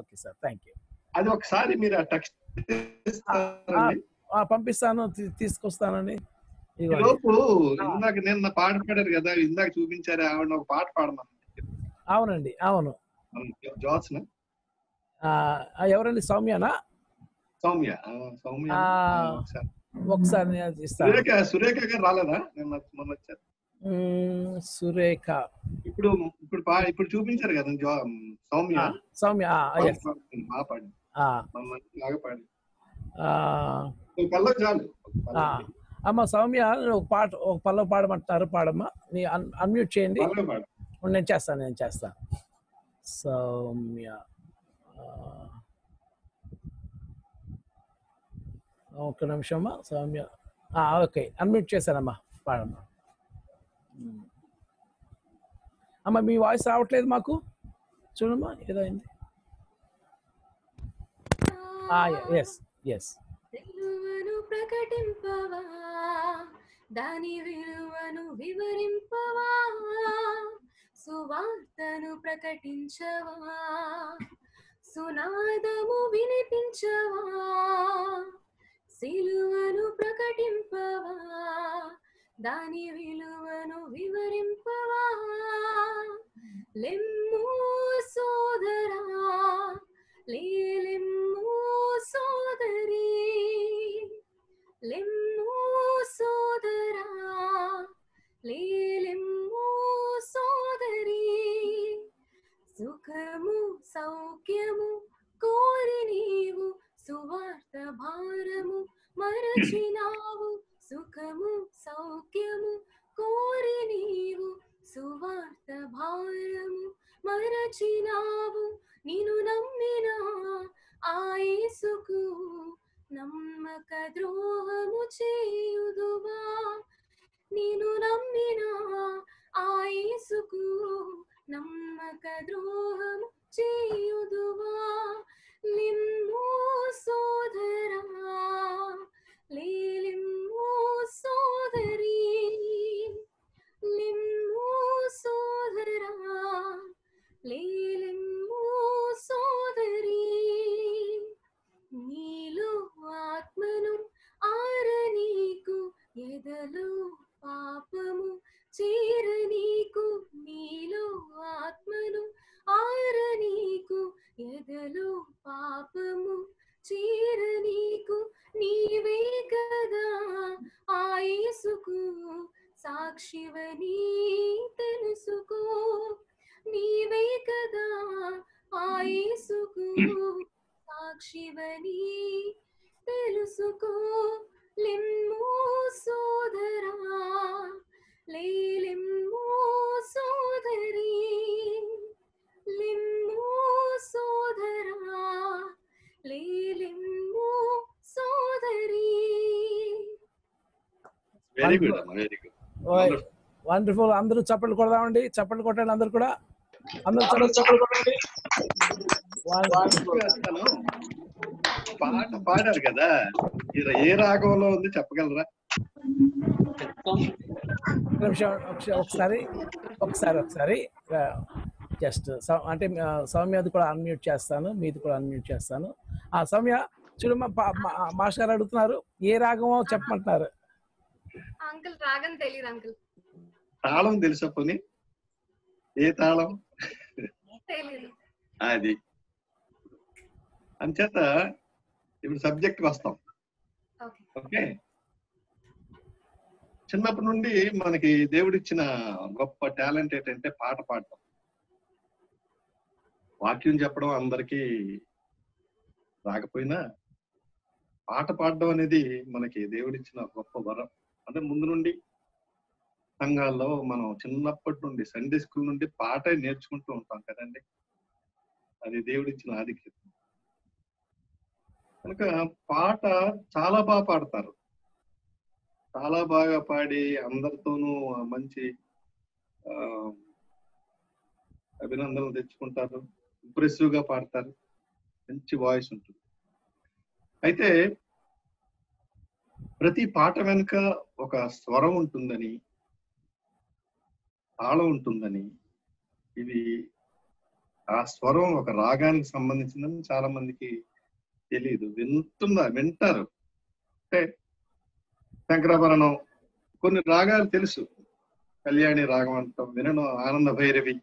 Okay sir thank you. అది ఒకసారి మీరు ఆ టెక్స్ట్ పంపిస్తాను తీ- తీసుకొస్తానండి ఇదిగోండి. లోపు ఇందాక నిన్న పాట పాడారు కదా ఇందాక చూపించారు ఆవిడ ఒక పాట పాడమని. అవునండి అవును. జోత్స్న ఎవరండి సౌమ్యనా? సౌమ్య సౌమ్య. ఒకసారి. సురేఖ సురేఖ గారు రాలేదా? నిన్న మొన్న వచ్చారు. సురేఖ ఇప్పుడు ఇప్పుడు పా ఇప్పుడు చూపించారు కదా సౌమ్య. సౌమ్య. అమ్మ సౌమ్య ఒక పాట ఒక పల్లవ పాడమంటారు పాడమ్మా. నీ అన్- అన్మ్యూట్ చేయండి. నేను చేస్తాను నేను చేస్తాను సౌమ్య ఒక్క నిమిషమ్మా సౌమ్య. ఓకే అన్మ్యూట్ చేశానమ్మా. పాడమ్మా. అమ్మ మీ వాయిస్ రావట్లేదు మాకు. చూడమ్మా ఏదో అయింది ఎస్ ఎస్ విలువను ప్రకటింపవా? దాని విలువను వివరింపవా? సువార్తను ప్రకటించవా? సునాదము వినిపించవా? సిలువను ప్రకటింపవా? దాని విలువను వివరింపవా? లెమ్ము సోదరా లేలెమ్ము సోదరి లెమ్ము సోదరా లేలెమ్ము సోదరి. సుఖము సౌఖ్యము కోరి నీవు సువార్త భారము మరచినావు. సుఖము సౌఖ్యము కోరి నీవు సువార్త భారము మరచినావు నిను నమ్మిన ఆయేసుకు నమ్మక ద్రోహము చేయుదువా? నిను నమ్మిన ఆయేసుకు నమ్మక ద్రోహ వెరీ గుడ్ అమ్మా వెరీ గుడ్ వండర్ఫుల్ అందరూ చప్పట్లు కొడదామండి. చప్పట్లు కొట్టండి అందరూ కూడా. అందరూ చప్పట్లు చప్పట్లు కొట్టండి. పాట పాడారు కదా. ఏ రాగంలో ఉంది చెప్పగలరా? నిమిషం ఒకసారి ఒకసారి ఒకసారి జస్ట్ అంటే సౌమ్యది కూడా అన్మ్యూట్ చేస్తాను. మీది కూడా అన్మ్యూట్ చేస్తాను. ఆ సౌమ్య చూడు మా పా- మా- మాస్టర్ గారు అడుగుతున్నారు ఏ రాగమో చెప్పమంటున్నారు అంకుల్ రాగం తెలియదు అంకుల్ తాళం తెలుసా పోనీ? ఏ తాళం? అది. అంచేత ఇప్పుడు సబ్జెక్ట్ వస్తాం. ఓకే. ఓకే? చిన్నప్పటి నుండి మనకి దేవుడిచ్చిన గొప్ప టాలెంట్ ఏంటంటే పాట పాడటం. వాక్యం చెప్పడం అందరికీ రాకపోయినా పాట పాడడం అనేది మనకి దేవుడిచ్చిన గొప్ప వరం. అంటే ముందు నుండి సంఘాల్లో మనం చిన్నప్పటి నుండి సండే స్కూల్ నుండి పాట నేర్చుకుంటూ ఉంటాం కదండి. అది దేవుడిచ్చిన ఆధిక్యత కనుక పాట చాలా బాగా పాడతారు. చాలా బాగా పాడి అందరితోనూ మంచి అభినందనలు తెచ్చుకుంటారు. ఇంప్రెసివ్గా పాడతారు. మంచి వాయిస్ ఉంటుంది. అయితే ప్రతి పాట వెనుక ఒక స్వరం ఉంటుందని తాళం ఉంటుందని. ఇది ఆ స్వరం ఒక రాగానికి సంబంధించిందని చాలా మందికి తెలియదు వింటున్నా వింటారు. అంటే శంకరాభరణం కొన్ని రాగాలు తెలుసు. కళ్యాణి రాగం అంటాం వినడం ఆనంద భైరవి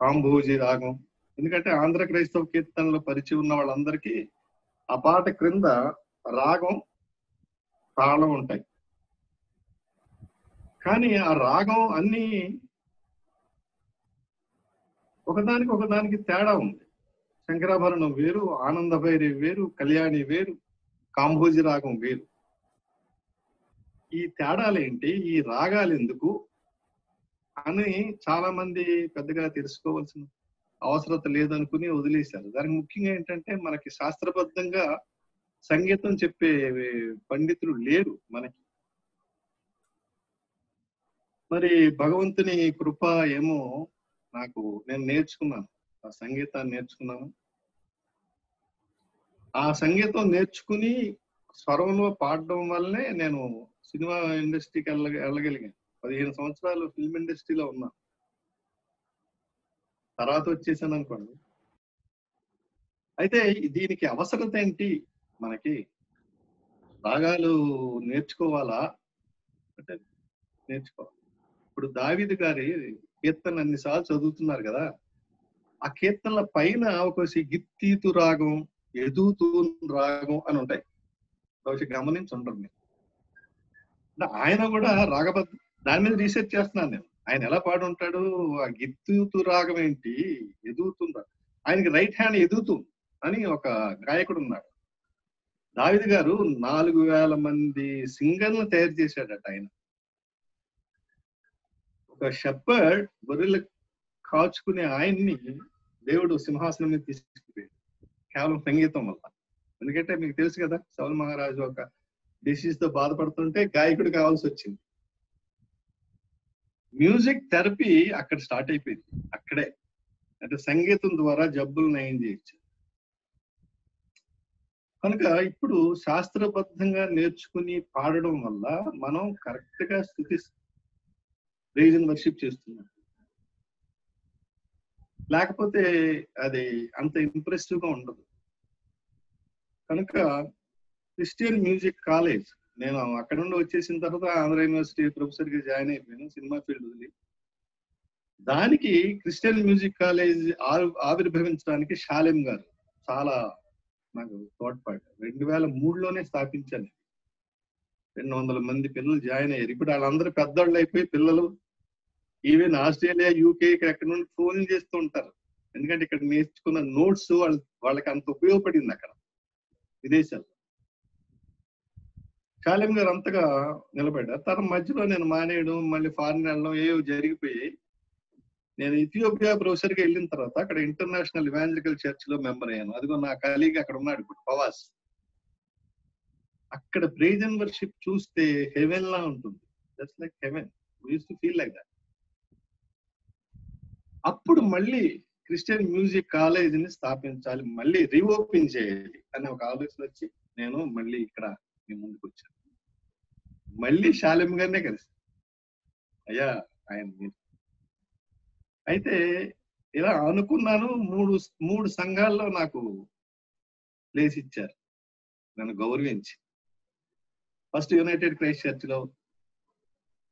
కాంభోజి రాగం. ఎందుకంటే ఆంధ్ర క్రైస్తవ కీర్తనలో పరిచయం ఉన్న వాళ్ళందరికీ ఆ పాట క్రింద రాగం తాళం ఉంటాయి. కానీ ఆ రాగం అన్ని ఒకదానికి ఒకదానికి తేడా ఉంది. శంకరాభరణం వేరు ఆనంద వేరు కళ్యాణి వేరు కాంభోజి రాగం వేరు. ఈ తేడాలేంటి ఈ రాగాలు ఎందుకు? అని చాలా మంది పెద్దగా తెలుసుకోవాల్సిన అవసరత లేదనుకుని వదిలేశారు. దానికి ముఖ్యంగా ఏంటంటే మనకి శాస్త్రబద్ధంగా సంగీతం చెప్పే పండితులు లేరు మనకి. మరి భగవంతుని కృప ఏమో నాకు నేను నేర్చుకున్నాను. ఆ సంగీతాన్ని నేర్చుకున్నాను. ఆ సంగీతం నేర్చుకుని స్వరంలో పాడడం వల్లనే నేను సినిమా ఇండస్ట్రీకి వెళ్ళ వెళ్ళగలిగాను. పదిహేను సంవత్సరాలు ఫిల్మ్ ఇండస్ట్రీలో ఉన్నా తర్వాత వచ్చేసాను అనుకోండి. అయితే దీనికి అవసరత ఏంటి? మనకి రాగాలు నేర్చుకోవాలా? అంటే నేర్చుకోవాలి. ఇప్పుడు దావిది గారి కీర్తన అన్నిసార్లు చదువుతున్నారు కదా ఆ కీర్తనల పైన ఒక గిత్తీతు రాగం ఎదుతూ రాగం అని ఉంటాయి. బహుశా గమనించి ఉండరు నేను ఆయన కూడా రాగబద్ధ దాని మీద రీసెర్చ్ చేస్తున్నాను నేను. ఆయన ఎలా పాడుంటాడు? ఆ గిత్తూతు రాగం ఏంటి? ఎదుగుతుందా ఆయనకి రైట్ హ్యాండ్ ఎదుగుతూ అని ఒక గాయకుడు ఉన్నాడు. దావిద్ గారు నాలుగు వేల మంది సింగర్లను తయారు చేశాడట ఆయన. ఒక షెపర్డ్ గొర్రెలు కాచుకునే ఆయన్ని దేవుడు సింహాసనం మీద తీసుకుపోయాడు. కేవలం సంగీతం వల్ల. ఎందుకంటే మీకు తెలుసు కదా సౌల్ మహారాజు ఒక డిసీజ్తో బాధపడుతుంటే గాయకుడు కావాల్సి వచ్చింది. మ్యూజిక్ థెరపీ అక్కడ స్టార్ట్ అయిపోయింది. అక్కడే. అంటే సంగీతం ద్వారా జబ్బులు నయం చేయొచ్చు కనుక ఇప్పుడు శాస్త్రబద్ధంగా నేర్చుకుని పాడడం వల్ల మనం కరెక్ట్గా స్థుతి రీజన్ వర్షిప్ చేస్తున్నారు. లేకపోతే అది అంత ఇంప్రెసివ్గా ఉండదు. కనుక క్రిస్టియన్ మ్యూజిక్ కాలేజ్ నేను అక్కడ నుండి వచ్చేసిన తర్వాత ఆంధ్ర యూనివర్సిటీ ప్రొఫెసర్గా జాయిన్ అయిపోయాను సినిమా ఫీల్డ్ వదిలి. దానికి క్రిస్టియన్ మ్యూజిక్ కాలేజ్ ఆవిర్భవించడానికి షాలెం గారు చాలా నాకు తోడ్పాటు. రెండు వేల మూడులోనే స్థాపించాను రెండు వందల మంది పిల్లలు జాయిన్ అయ్యారు. ఇప్పుడు వాళ్ళందరూ పెద్దోళ్ళు అయిపోయి పిల్లలు ఈవెన్ ఆస్ట్రేలియా యూకే ఎక్కడ నుండి ఫోన్ చేస్తూ ఉంటారు. ఎందుకంటే ఇక్కడ నేర్చుకున్న నోట్స్ వాళ్ళ వాళ్ళకి అంత ఉపయోగపడింది అక్కడ విదేశాల్లో. కాలం గారు అంతగా నిలబడ్డారు తన మధ్యలో నేను మానేయడం మళ్ళీ ఫారిన్ వెళ్ళడం ఏవో జరిగిపోయి నేను ఇథియోపియా ప్రొఫెసర్గా వెళ్ళిన తర్వాత అక్కడ ఇంటర్నేషనల్ ఇవాంజలికల్ చర్చ్లో మెంబర్ అయ్యాను. అదిగో నా కలీగ్ అక్కడ ఉన్నాడు ఇప్పుడు పవాస్. అక్కడ ప్రేజ్ వర్షిప్ చూస్తే హెవెన్ లా ఉంటుంది. Just like heaven. Use to feel like that అప్పుడు మళ్ళీ క్రిస్టియన్ మ్యూజిక్ కాలేజీని స్థాపించాలి మళ్ళీ రీఓపెన్ చేయాలి అనే ఒక ఆలోచన వచ్చి నేను మళ్ళీ ఇక్కడ మీ ముందుకు వచ్చాను. మళ్ళీ శాలిం గారినే కలిసి అయ్యా ఆయన మీరు. అయితే ఇలా అనుకున్నాను మూడు మూడు సంఘాల్లో నాకు ప్లేస్ ఇచ్చారు. నన్ను గౌరవించి. ఫస్ట్ యునైటెడ్ క్రైస్ట్ చర్చ్లో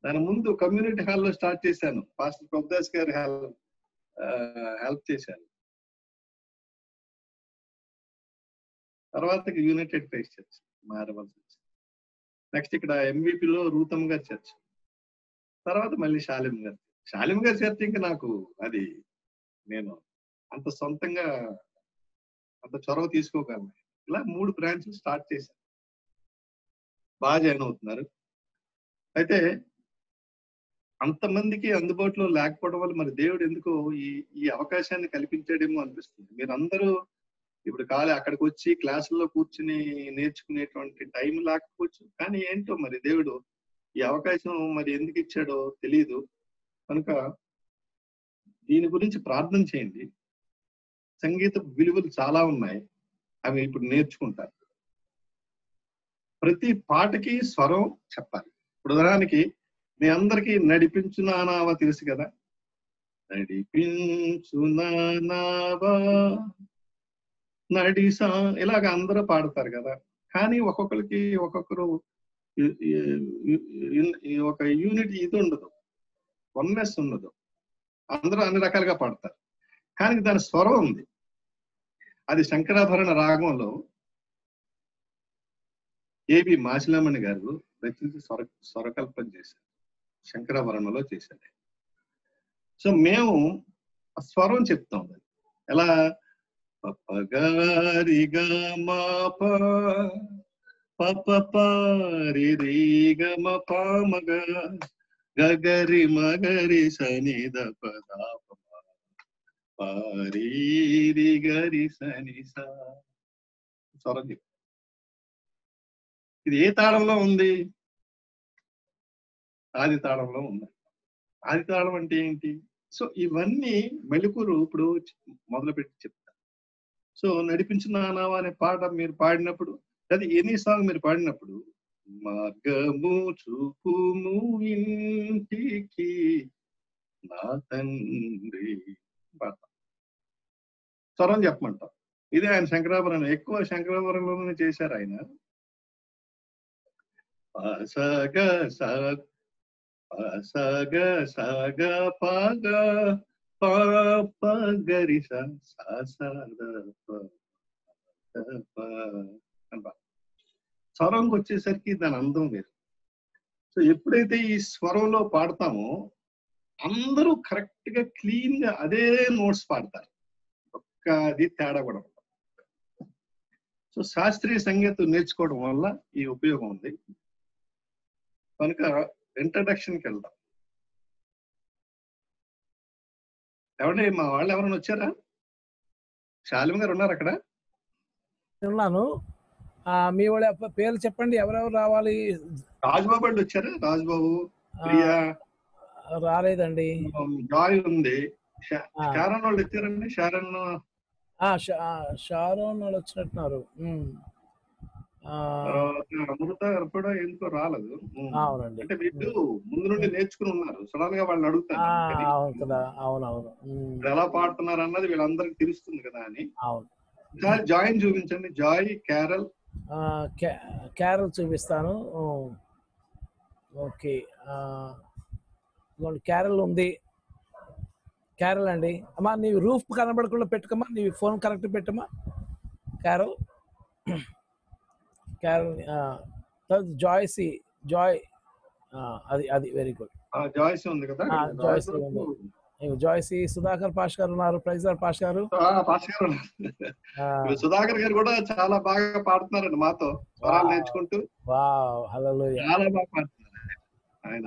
దాని ముందు కమ్యూనిటీ హాల్లో స్టార్ట్ చేశాను. పాస్టర్ ప్రభుదాస్ గారి హాల్ హెల్ప్ చేశారు. తర్వాత యునైటెడ్ క్రైస్ట్ చర్చ్ మారవలసి నెక్స్ట్ ఇక్కడ ఎంవిపిలో రూతమ్ గారి చర్చ్ తర్వాత మళ్ళీ షాలిం గారి షాలిం గారి చర్చ్ ఇంకా నాకు అది నేను అంత సొంతంగా అంత చొరవ తీసుకోగలను. ఇలా మూడు బ్రాంచ్లు స్టార్ట్ చేశాను. బాగా జాయిన్ అవుతున్నారు. అయితే అంతమందికి అందుబాటులో లేకపోవడం వల్ల మరి దేవుడు ఎందుకో ఈ ఈ అవకాశాన్ని కల్పించాడేమో అనిపిస్తుంది. మీరందరూ ఇప్పుడు కాలే అక్కడికి వచ్చి క్లాసుల్లో కూర్చుని నేర్చుకునేటువంటి టైం లేకపోవచ్చు. కానీ ఏంటో మరి దేవుడు ఈ అవకాశం మరి ఎందుకు ఇచ్చాడో తెలియదు కనుక దీని గురించి ప్రార్థన చేయండి. సంగీత విలువలు చాలా ఉన్నాయి. అవి ఇప్పుడు నేర్చుకుంటారు. ప్రతి పాటకి స్వరం చెప్పాలి. ఇప్పుడు ఉదాహరణకి మీ అందరికీ నడిపించునానావా తెలుసు కదా? నడిపించునానావా నడిసా. ఇలాగ అందరూ పాడతారు కదా. కానీ ఒక్కొక్కరికి ఒక్కొక్కరు ఒక యూనిట్ ఇది ఉండదు. వన్నెస్ ఉండదు. అందరూ అన్ని రకాలుగా పాడతారు. కానీ దాని స్వరం ఉంది. అది శంకరాభరణ రాగంలో ఏబి మాచిలమణి గారు రచించి స్వర స్వరకల్పన చేశారు. శంకరాభరణలో చేశాడు. సో మేము స్వరం చెప్తాం దాన్ని. ఎలా? పప్పగారిగా మాప పప్ప పారి రీగమ పామగ గగరి మగరి సని దప దాప గరి సని సా స్వరం చెప్తాం. ఇది ఏ తాళంలో ఉంది? ఆది తాళంలో ఉంది ఆది తాళం అంటే ఏంటి? సో ఇవన్నీ మెలుకులు ఇప్పుడు మొదలుపెట్టి చెప్తారు. సో నడిపించినానావా అనే పాట మీరు పాడినప్పుడు అది ఎనీ సాంగ్ మీరు పాడినప్పుడు మార్గము చూపుము ఇంటికి నా తండ్రి పాడతాం స్వరం చెప్పమంటాం. ఇది ఆయన శంకరాపురం ఎక్కువ శంకరాపురంలోనే చేశారు ఆయన. సగ సగ పగ పగరి స్వరంకి వచ్చేసరికి దాని అందం వేరు. సో ఎప్పుడైతే ఈ స్వరంలో పాడతామో అందరూ కరెక్ట్గా క్లీన్గా అదే నోట్స్ పాడతారు. ఒక్క అది తేడా కూడా సో శాస్త్రీయ సంగీతం నేర్చుకోవడం వల్ల ఈ ఉపయోగం ఉంది. కనుక ఇంట్రడక్షన్కి వెళ్దాం. ఎవరండి? మా వాళ్ళు ఎవరైనా వచ్చారా? శాలిం గారు ఉన్నారు అక్కడ? ఉన్నాను. ఆ, మీ వాళ్ళ పేర్లు చెప్పండి. ఎవరెవరు రావాలి? రాజ్బాబు వాళ్ళు వచ్చారా. రాజ్బాబు ప్రియా. రాలేదండి. జాయ్ ఉంది. షా- ఆ, శారన్ వాళ్ళు వచ్చారండి. శారన్ ఆ, షా- ఆ, షారోన్ వాళ్ళు వచ్చినట్టున్నారు. అమృత కూడా ఎందుకో రాలేదు. అవునండి. అంటే వీళ్ళు ముందు నుండి నేర్చుకుని ఉన్నారు. సడన్గా అవును కదా. అవునవును. ఎలా పాడుతున్నారు అన్నది వీళ్ళందరికి తెలుస్తుంది కదా అని. అవును. జాయిన్ చూపించండి. Joy Carol. క్యారల్ చూపిస్తాను. ఓకే. క్యారల్ ఉంది. క్యారల్ అండి. అమ్మా నీ రూఫ్ కనబడకుండా పెట్టుకోమా? నీ ఫోన్ కరెక్ట్ పెట్టమ్మా క్యారల్. క్యారల్ ఆ, తర్వాత జాయ్సీ జాయ్ అది అది వెరీ గుడ్. జాయ్స్ ఉంది కదా? జాయ్స్. జాయ్సీ సుధాకర్ పాష్ గారు ఉన్నారు ప్రైజర్ పాష్ గారు. సుధాకర్ గారు కూడా చాలా బాగా పాడుతున్నారండి మాతో. స్వరాలు నేర్చుకుంటూ. చాలా బాగా పాడుతున్నారు. ఆయన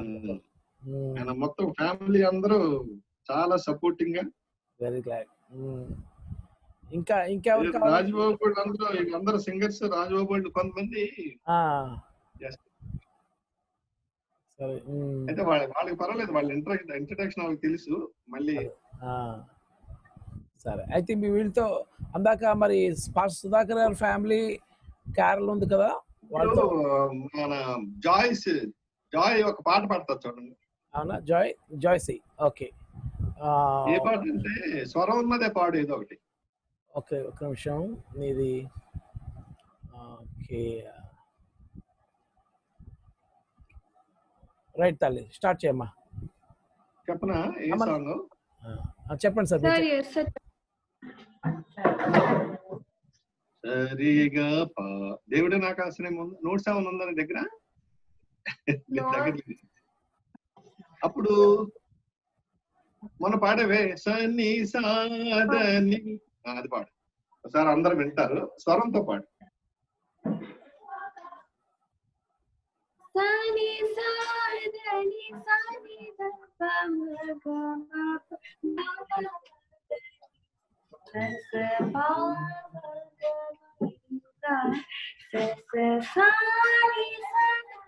ఆయన మొత్తం ఫ్యామిలీ అందరూ చాలా సపోర్టింగ్గా వెరీ గ్లాడ్. ఇంకా ఇంకెవరు కావాలి? రాజబాబు అందరూ సింగర్స్ రాజబాబు వాళ్ళు కొంతమంది. సరే అయితే వాళ్ళ వాళ్ళకి పర్వాలేదు వాళ్ళ ఇంట్ర ఇంట్రడక్షన్ వాళ్ళకి తెలుసు మళ్ళీ సరే అయితే మీ వీళ్ళతో అందాక మరి సుధాకర్ గారి ఫ్యామిలీ క్యారల్ ఉంది కదా వాళ్ళతో మన జాయ్స్ జాయ్ ఒక పాట పాడతారు చూడండి. అవునా? Joy జాయ్సీ okay. ఏ పాట అంటే స్వరం ఉన్నదే పాడు ఏదో ఒకటి. ఓకే ఒక నిమిషం మీది ఓకే రైట్ తల్లి స్టార్ట్ చేయమ్మా చెప్పనా? ఏ. సాంగ్ ఆ, చెప్పండి సార్ సరిగా పా దేవుడే నాకు ఆశ్రయం ఉంది నోట్స్ ఏమైనా ఉందా దగ్గర. అప్పుడు మొన్న పాడేవే సన్ని సాదని ఆ, అది పాడు ఒకసారి అందరు వింటారు స్వరంతో పాడు సని సాదని సని దప మగ మప మగ సస పాగ మగ సస సాని సని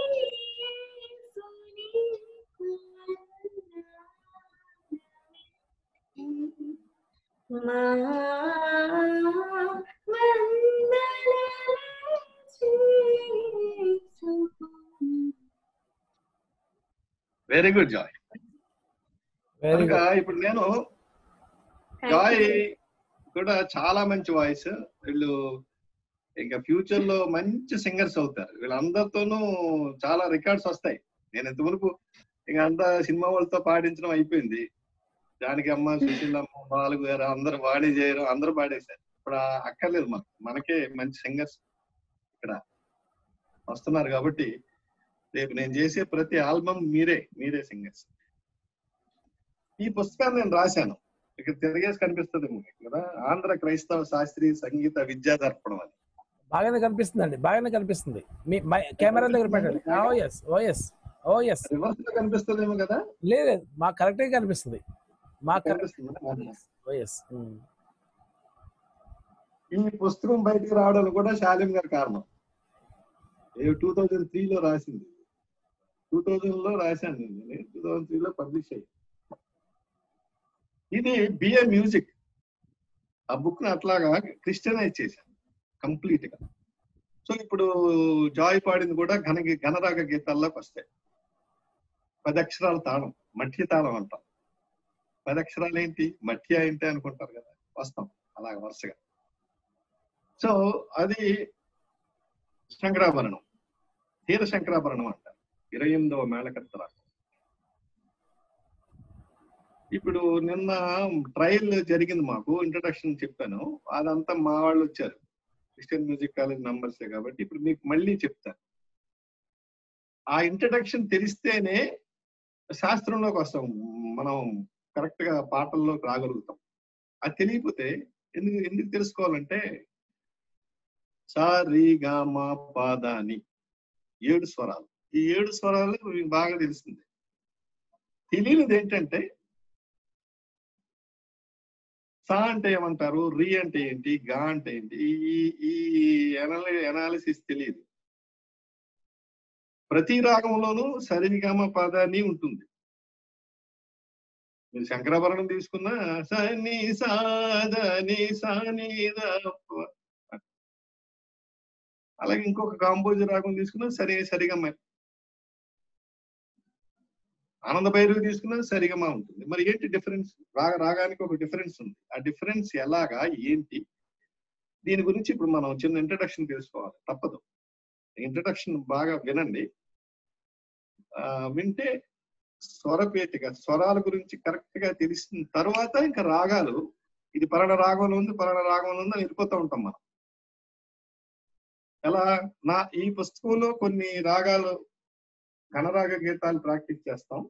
వెరీ గుడ్ జాయ్ కనుక ఇప్పుడు నేను జాయ్ కూడా చాలా మంచి వాయిస్ వీళ్ళు ఇంకా ఫ్యూచర్లో మంచి సింగర్స్ అవుతారు. వీళ్ళందరితోనూ చాలా రికార్డ్స్ వస్తాయి. నేను ఇంతవరకు ఇక అంతా సినిమా వాళ్ళతో పాడించడం అయిపోయింది. దానికి అమ్మ సుశీలమ్మ బాలుగు గారు అందరు వాణి చేయరు అందరూ పాడేశారు. ఇప్పుడు అక్కర్లేదు మనకు మనకే మంచి సింగర్స్ ఇక్కడ వస్తున్నారు కాబట్టి రేపు నేను చేసే ప్రతి ఆల్బమ్ మీరే మీరే సింగర్స్. ఈ పుస్తకాన్ని నేను రాశాను. ఇక్కడ తిరిగేసి కనిపిస్తుంది కదా? ఆంధ్ర క్రైస్తవ శాస్త్రీయ సంగీత విద్యా దర్పణం అని. బాగానే కనిపిస్తుందండి బాగానే కనిపిస్తుంది. మీ కెమెరా దగ్గర పెట్టండి. Oh yes oh yes oh yes. రివర్స్లో కనిపిస్తుందేమో కదా? లేదు మాకు కరెక్టే కనిపిస్తుంది కరెక్ట్ కనిపిస్తుందా? ఓ ఎస్ ఈ పుస్తకం బయటికి రావడం కూడా శాలిం గారి కారణం. టూ థౌజండ్ త్రీ లో రాసింది. టూ థౌజండ్లో రాశాను నేను. టూ థౌజండ్ త్రీ లో పబ్లిష్ అయ్యి ఇది బిఏ మ్యూజిక్. ఆ బుక్ని అట్లాగా క్రిస్టియనైజ్ చేశాను కంప్లీట్గా సో ఇప్పుడు జాయ్ పాడింది కూడా ఘన ఘనరాగ గీతాల్లోకి వస్తాయి పది అక్షరాల తాళం మఠ్య తాళం అంటాం. పది అక్షరాలు ఏంటి? మట్టి ఏంటి అనుకుంటారు కదా. వస్తాం. అలాగ వరుసగా. సో అది శంకరాభరణం. తీర శంకరాభరణం అంటారు. ఇరవై ఎనిమిదవ మేళకర్త రాగం ఇప్పుడు నిన్న ట్రయల్ జరిగింది మాకు. ఇంట్రడక్షన్ చెప్పాను. అదంతా మా వాళ్ళు వచ్చారు. క్రిస్టియన్ మ్యూజిక్ కాలేజ్ నంబర్సే కాబట్టి ఇప్పుడు మీకు మళ్ళీ చెప్తాను. ఆ ఇంట్రడక్షన్ తెలిస్తేనే శాస్త్రంలోకి వస్తాం. మనం కరెక్ట్గా పాటల్లో రాగలుగుతాం. అది తెలియకపోతే ఎందుకు ఎందుకు తెలుసుకోవాలంటే సా మా పాదాని ఏడు స్వరాలు. ఈ ఏడు స్వరాలు మీకు బాగా తెలుస్తుంది. తెలియనిది ఏంటంటే సా అంటే ఏమంటారు రి అంటే ఏంటి గా అంటే ఏంటి ఈ ఈ ఎనాలిసిస్ తెలియదు. ప్రతి రాగంలోనూ సరిగమ పదాన్ని ఉంటుంది. మీరు శంకరాభరణం తీసుకున్నా సని సాదని సాని అలాగే ఇంకొక కాంపోజ్ రాగం తీసుకున్నా సరే సరిగమ్మ ఆనంద భైరవి తీసుకున్నా సరిగమ ఉంటుంది. మరి ఏంటి డిఫరెన్స్ రాగ రాగానికి ఒక డిఫరెన్స్ ఉంది. ఆ డిఫరెన్స్ ఎలాగా ఏంటి? దీని గురించి ఇప్పుడు మనం చిన్న ఇంట్రడక్షన్ తెలుసుకోవాలి. తప్పదు. ఇంట్రడక్షన్ బాగా వినండి. వింటే స్వరపేటిక స్వరాల గురించి కరెక్ట్గా తెలిసిన తర్వాత ఇంకా రాగాలు ఇది పలానా రాగంలో ఉంది పలానా రాగంలో ఉంది అని వెళ్ళిపోతూ ఉంటాం మనం. ఎలా? నా ఈ పుస్తకంలో కొన్ని రాగాలు ఘనరాగ గీతాలు ప్రాక్టీస్ చేస్తాం.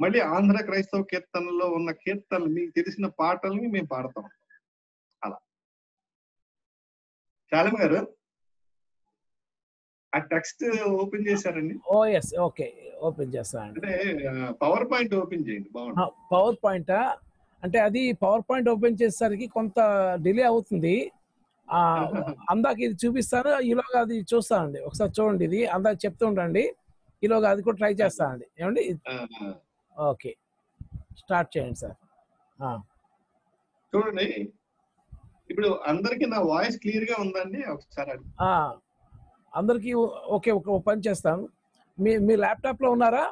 మళ్ళీ ఆంధ్ర క్రైస్తవ కీర్తనలో ఉన్న కీర్తనలు మీకు తెలిసిన పాటల్ని మేము పాడతాం. అలా. శాలం గారు ఆ టెక్స్ట్ ఓపెన్ చేశారండి. ఓ ఎస్ ఓకే ఓపెన్ చేస్తానండి. అంటే పవర్ పాయింట్ ఓపెన్ చేయండి బాగుంటుంది. పవర్ పాయింట్ అంటే అది పవర్ పాయింట్ ఓపెన్ చేసేసరికి కొంత డిలే అవుతుంది. అందాక ఇది చూపిస్తాను ఈలోగా అది చూస్తానండి. ఒకసారి చూడండి ఇది అందాక చెప్తూ ఉండండి. ఈలోగా అది కూడా ట్రై చేస్తానండి. ఏమండి? ఓకే. స్టార్ట్ చేయండి సార్. చూడండి. ఇప్పుడు అందరికి నా వాయిస్ క్లియర్గా ఉందండి ఒకసారి అందరికీ ఓకే ఒక పని చేస్తాను. మీ మీ ల్యాప్టాప్లో ఉన్నారా?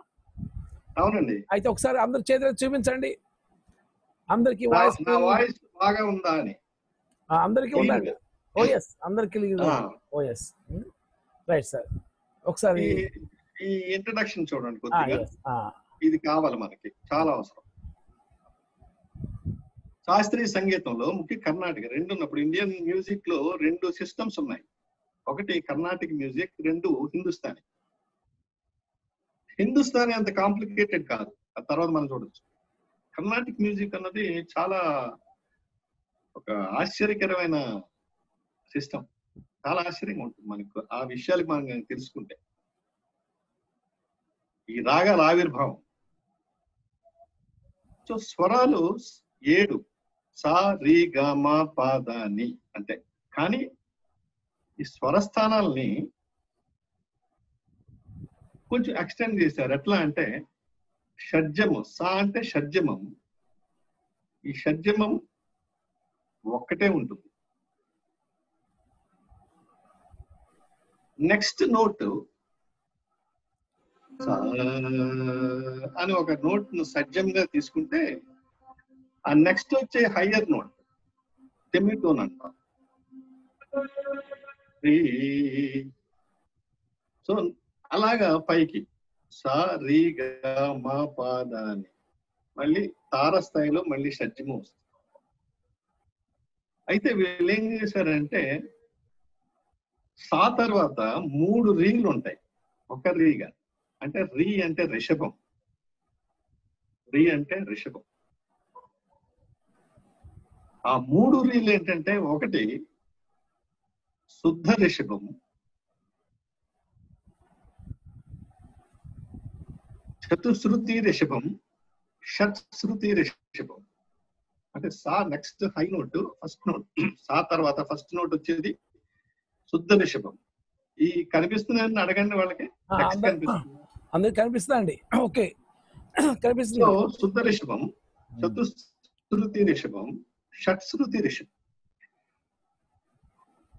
అవునండి. అయితే ఒకసారి అందరి చేతిలో చూపించండి. అందరికి వాయిస్ వాయిస్ బాగా ఉందా అని. అందరికి ఉందండి. ఓ ఎస్ అందరికి ఆ, ఓఎస్ రైట్ సార్. ఒకసారి ఈ ఇంట్రడక్షన్ చూడండి కొద్దిగా. ఇది కావాలి మనకి. చాలా అవసరం. శాస్త్రీయ సంగీతంలో ముఖ్య కర్ణాటక రెండు ఉన్నప్పుడు ఇండియన్ మ్యూజిక్లో రెండు సిస్టమ్స్ ఉన్నాయి. ఒకటి కర్ణాటిక్ మ్యూజిక్ రెండు హిందుస్థానీ. హిందుస్థానీ అంత కాంప్లికేటెడ్ కాదు. ఆ తర్వాత మనం చూడొచ్చు. కర్ణాటిక్ మ్యూజిక్ అన్నది చాలా ఒక ఆశ్చర్యకరమైన సిస్టమ్. చాలా ఆశ్చర్యంగా ఉంటుంది మనకు. ఆ విషయాలు మనం తెలుసుకుంటే. ఈ రాగాల ఆవిర్భావం. సో స్వరాలు ఏడు. సా రి గ మా పాదాని అంటే. కానీ ఈ స్వరస్థానాల్ని కొంచెం ఎక్స్టెండ్ చేశారు. ఎట్లా అంటే షడ్జము సా అంటే షడ్జమం. ఈ షడ్జమం ఒక్కటే ఉంటుంది. నెక్స్ట్ నోట్ అని ఒక నోట్ను సజ్జంగా తీసుకుంటే ఆ నెక్స్ట్ వచ్చే హయ్యర్ నోట్ టెమిటోన్ అంటాం. సో అలాగా పైకి సా రీ గ మా పాద అని. మళ్ళీ తార స్థాయిలో మళ్ళీ షడ్జము వస్తుంది. అయితే వీళ్ళు ఏం చేశారంటే సా తర్వాత మూడు రీలు ఉంటాయి. ఒక రీగా. అంటే రీ అంటే రిషభం. రీ అంటే రిషభం. ఆ మూడు రీలు ఏంటంటే ఒకటి శుద్ధ రిషభం చతుశ్రుతి రిషభం షట్ శృతి రిషభం. అంటే సా next high note first note సా తర్వాత ఫస్ట్ నోట్ వచ్చేది శుద్ధ రిషభం. ఈ కనిపిస్తుందని అడగండి వాళ్ళకి. అందరికి కనిపిస్తుందా. అండి ఓకే. కనిపిస్తుంది. శుద్ధ రిషభం చతుశ్రుతి రిషభం షట్శ్రుతి రిషభం.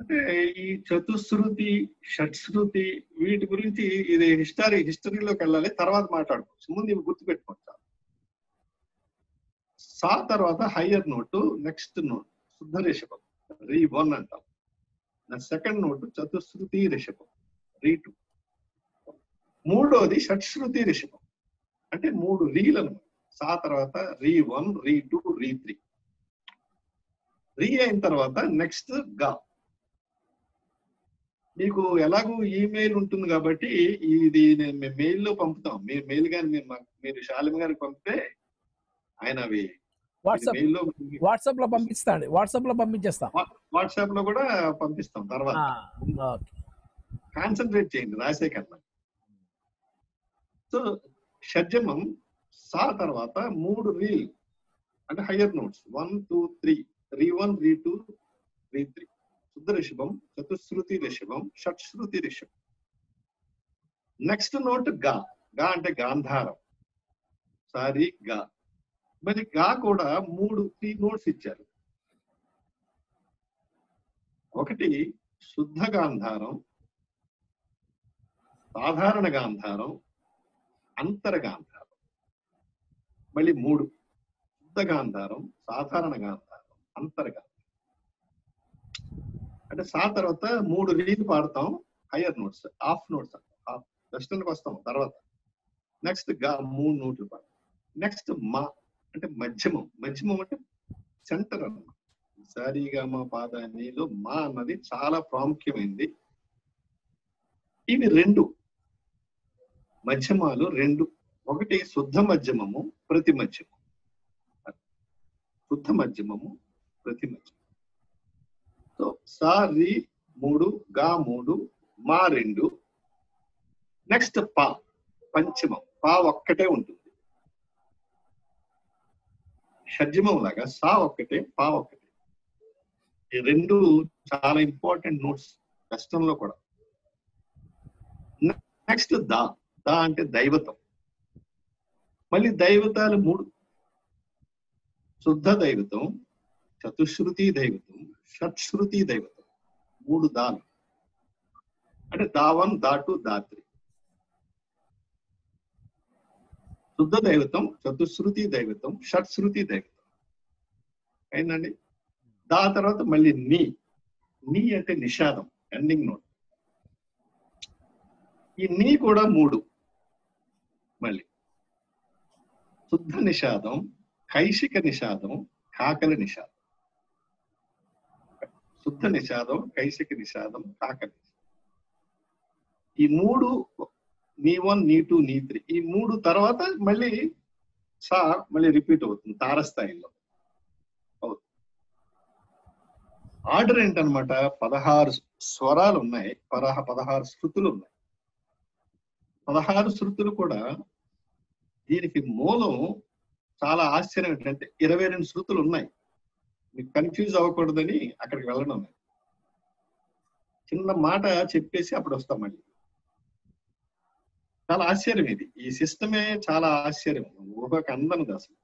అంటే ఈ చతుశ్రుతి షట్శ్రుతి వీటి గురించి ఇది హిస్టరీ హిస్టరీలోకి వెళ్ళాలి. తర్వాత మాట్లాడుకోవచ్చు. ముందు ఇవి గుర్తుపెట్టుకోవచ్చు సా తర్వాత హయ్యర్ నోటు నెక్స్ట్ నోట్ శుద్ధ రిషభం రీ వన్ అంటాం. సెకండ్ నోటు చతుశ్రుతి రిషభం. రీ టూ. మూడోది షట్శ్రుతి రిషభం. అంటే మూడు రీలను. సా తర్వాత రీ వన్ రీ టూ రీ త్రీ. రీ అయిన తర్వాత నెక్స్ట్గా. మీకు ఎలాగూ ఈమెయిల్ ఉంటుంది కాబట్టి ఇది నేను మేము మెయిల్లో పంపుతాం. మీరు మెయిల్ కానీ మీరు శాలిం గారికి పంపితే ఆయన అవి వాట్సాప్ వాట్సాప్లో పంపిస్తా అండి వాట్సాప్లో పంపించేస్తాం. వాట్సాప్లో కూడా పంపిస్తాం తర్వాత. కాన్సన్ట్రేట్ చేయండి రాసే కన్నా సో షడ్జమం సా తర్వాత మూడు రీల్ అంటే higher notes. One two three. రీ వన్ రీ టూ రీ త్రీ. శుద్ధ రిషభం చతుశ్రుతి రిషభం షట్శ్రుతి రిషభం నెక్స్ట్ నోట్గా. గా అంటే గాంధారం. సారీ గా. మరి గా కూడా మూడు త్రీ నోట్స్ ఇచ్చారు. ఒకటి శుద్ధ గాంధారం సాధారణ గాంధారం అంతర గాంధారం. మళ్ళీ మూడు శుద్ధ గాంధారం సాధారణ గాంధారం అంతర గాంధారం. అంటే సా తర్వాత మూడు రీలు పాడతాం higher notes half notes half వెస్టర్న్కి వస్తాం తర్వాత. నెక్స్ట్గా మూడు నోట్లు పాడతాం. నెక్స్ట్ మా అంటే మధ్యమం. మధ్యమం అంటే సెంటర్ అన్నమాట. సారీగా మా పాదానిలో మా అన్నది చాలా ప్రాముఖ్యమైనది ఇవి రెండు. మధ్యమాలు రెండు. ఒకటి శుద్ధ మధ్యమము ప్రతి మధ్యమం. శుద్ధ మధ్యమము ప్రతి మధ్యమం. సా రి మూడు గా మూడు మా రెండు. నెక్స్ట్ పా పంచమం. పా ఒక్కటే ఉంటుంది. షడ్జమం లాగా సా ఒక్కటే పా ఒక్కటే. ఈ రెండు చాలా ఇంపార్టెంట్ నోట్స్ కష్టంలో కూడా. నెక్స్ట్ దా. దా అంటే దైవతం మళ్ళీ దైవతాలు మూడు. శుద్ధ దైవతం చతుశ్రుతి దైవతం షట్శ్రుతి దైవతం మూడు దాలు అంటే దావం దాటు దాత్రి. శుద్ధ దైవతం చతుశ్రుతి దైవతం షట్శ్రుతి దైవతం. అయిందండి? దా తర్వాత మళ్ళీ నీ. నీ అంటే నిషాదం ఎండింగ్ నోట్. ఈ నీ కూడా మూడు. మళ్ళీ. శుద్ధ నిషాదం కైశిక నిషాదం కాకల నిషాదం. శుద్ధ నిషాదం కైశిక నిషాదం నిషాదం. ఈ మూడు నీ వన్ నీ టూ నీ త్రీ. ఈ మూడు తర్వాత మళ్ళీ సా మళ్ళీ రిపీట్ అవుతుంది తారస్థాయిలో. అవుతుంది ఆర్డర్ ఏంటనమాట పదహారు స్వరాలు ఉన్నాయి పదహ పదహారు శృతులు ఉన్నాయి పదహారు శృతులు కూడా దీనికి మూలం చాలా ఆశ్చర్యం ఏంటంటే ఇరవై రెండు శృతులు ఉన్నాయి కన్ఫ్యూజ్ అవ్వకూడదని అక్కడికి వెళ్ళడం లేదు. చిన్న మాట చెప్పేసి అప్పుడు వస్తాం మళ్ళీ. చాలా ఆశ్చర్యం ఇది. ఈ సిస్టమే చాలా ఆశ్చర్యం. ఊహకు అందనది అసలు.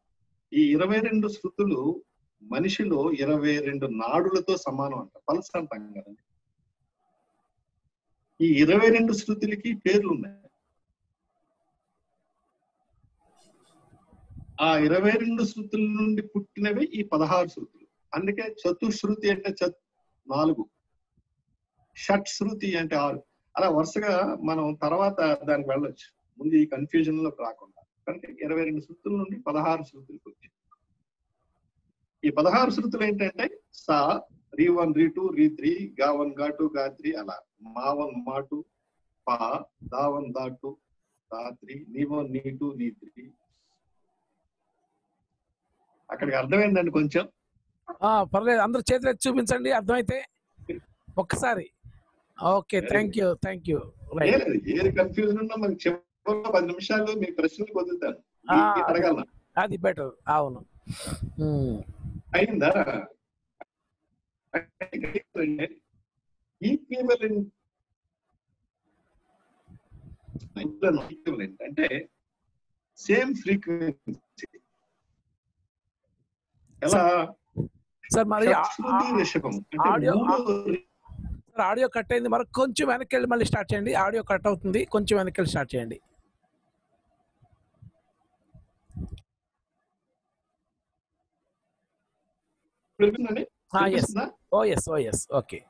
ఈ ఇరవై రెండు శృతులు మనిషిలో ఇరవై రెండు నాడులతో సమానం అంట. పల్స్ అంటాం కదండి ఈ ఇరవై రెండు శృతులకి పేర్లు ఉన్నాయి. ఆ ఇరవై రెండు శృతుల నుండి పుట్టినవి ఈ పదహారు శృతులు. అందుకే చతుశ్రుతి అంటే చత్ నాలుగు. షట్ శృతి అంటే ఆరు. అలా వరుసగా మనం తర్వాత దానికి వెళ్ళొచ్చు. ముందు ఈ కన్ఫ్యూజన్లో రాకుండా. కనుక ఇరవై రెండు శృతుల నుండి పదహారు శృతులకు వచ్చి ఈ పదహారు శృతులు ఏంటంటే సా రీ వన్ రీ టూ రీ త్రీ గా వన్గా టూ గా త్రీ అలా. మా వన్ మా టూ పా దా వన్ దా టూ దా త్రీ నీ వన్ నీ టూ నీ త్రీ. అక్కడికి అర్థమైందండి కొంచెం? పర్లేదు అందరు చేతులు ఎత్తి చూపించండి అర్థమైతే? ఒక్కసారి. Okay thank you thank you ఏది కన్ఫ్యూజన్ ఉన్నా మనకి చివరిలో పది నిమిషాలు మీ ప్రశ్నలు అది బెటర్ అవును. ఉమ్. అయిందా? ఈక్వివలెంట్ అంటే సేమ్ ఫ్రీక్వెన్సీ ఎలా? సార్ మరి ఆడియో- సార్ ఆడియో కట్ అయింది. మరి కొంచెం వెనక్కి వెళ్ళి మళ్ళీ స్టార్ట్ చేయండి. ఆడియో కట్ అవుతుంది. కొంచెం వెనక్కి వెళ్ళి స్టార్ట్ చేయండి. వినిపిస్తుందండి? ఎస్ వినిపిస్తుందా? Oh yes oh yes okay.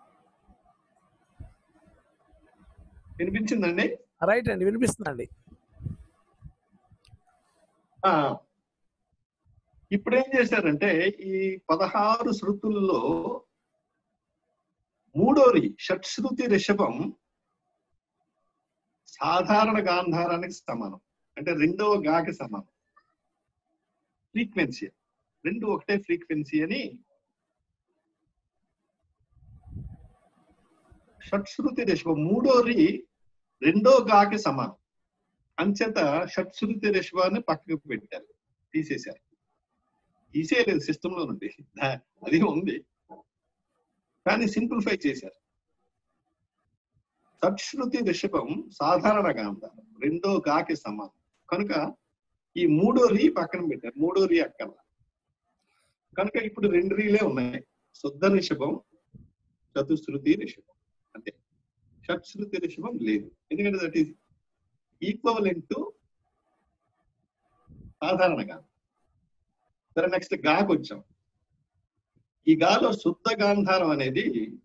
వినిపించిందండి? రైట్ అండి. వినిపిస్తుందండి. ఆ ఇప్పుడు ఏం చేశారంటే ఈ పదహారు శృతుల్లో మూడోది షట్శ్రుతి రిషభం సాధారణ గాంధారానికి సమానం. అంటే రెండవ గాకి సమానం. ఫ్రీక్వెన్సీ. రెండు ఒకటే ఫ్రీక్వెన్సీ అని షట్శ్రుతి రిషభం. మూడోది రెండో గాకి సమానం. అంచేత షట్శ్రుతి రిషభాన్ని పక్కకు పెట్టారు తీసేశారు. తీసేయలేదు సిస్టంలో నుండి అది ఉంది. కానీ సింప్లిఫై చేశారు. సత్శ్రుతి రిషభం సాధారణ గాంధారం రెండో గాకి సమానం. కనుక ఈ మూడో రీ పక్కన పెట్టారు. మూడో రీ అక్కడ కనుక ఇప్పుడు రెండు రీలే ఉన్నాయి. శుద్ధ రిషభం చతుశ్రుతి రిషభం. అంతే. షట్శ్రుతి రిషభం లేదు. ఎందుకంటే దట్ ఈస్ ఈక్వలెంట్ టు సాధారణ గానం సరే నెక్స్ట్ గాకు వచ్చాం ఈ గాలో శుద్ధ గాంధారం అనేది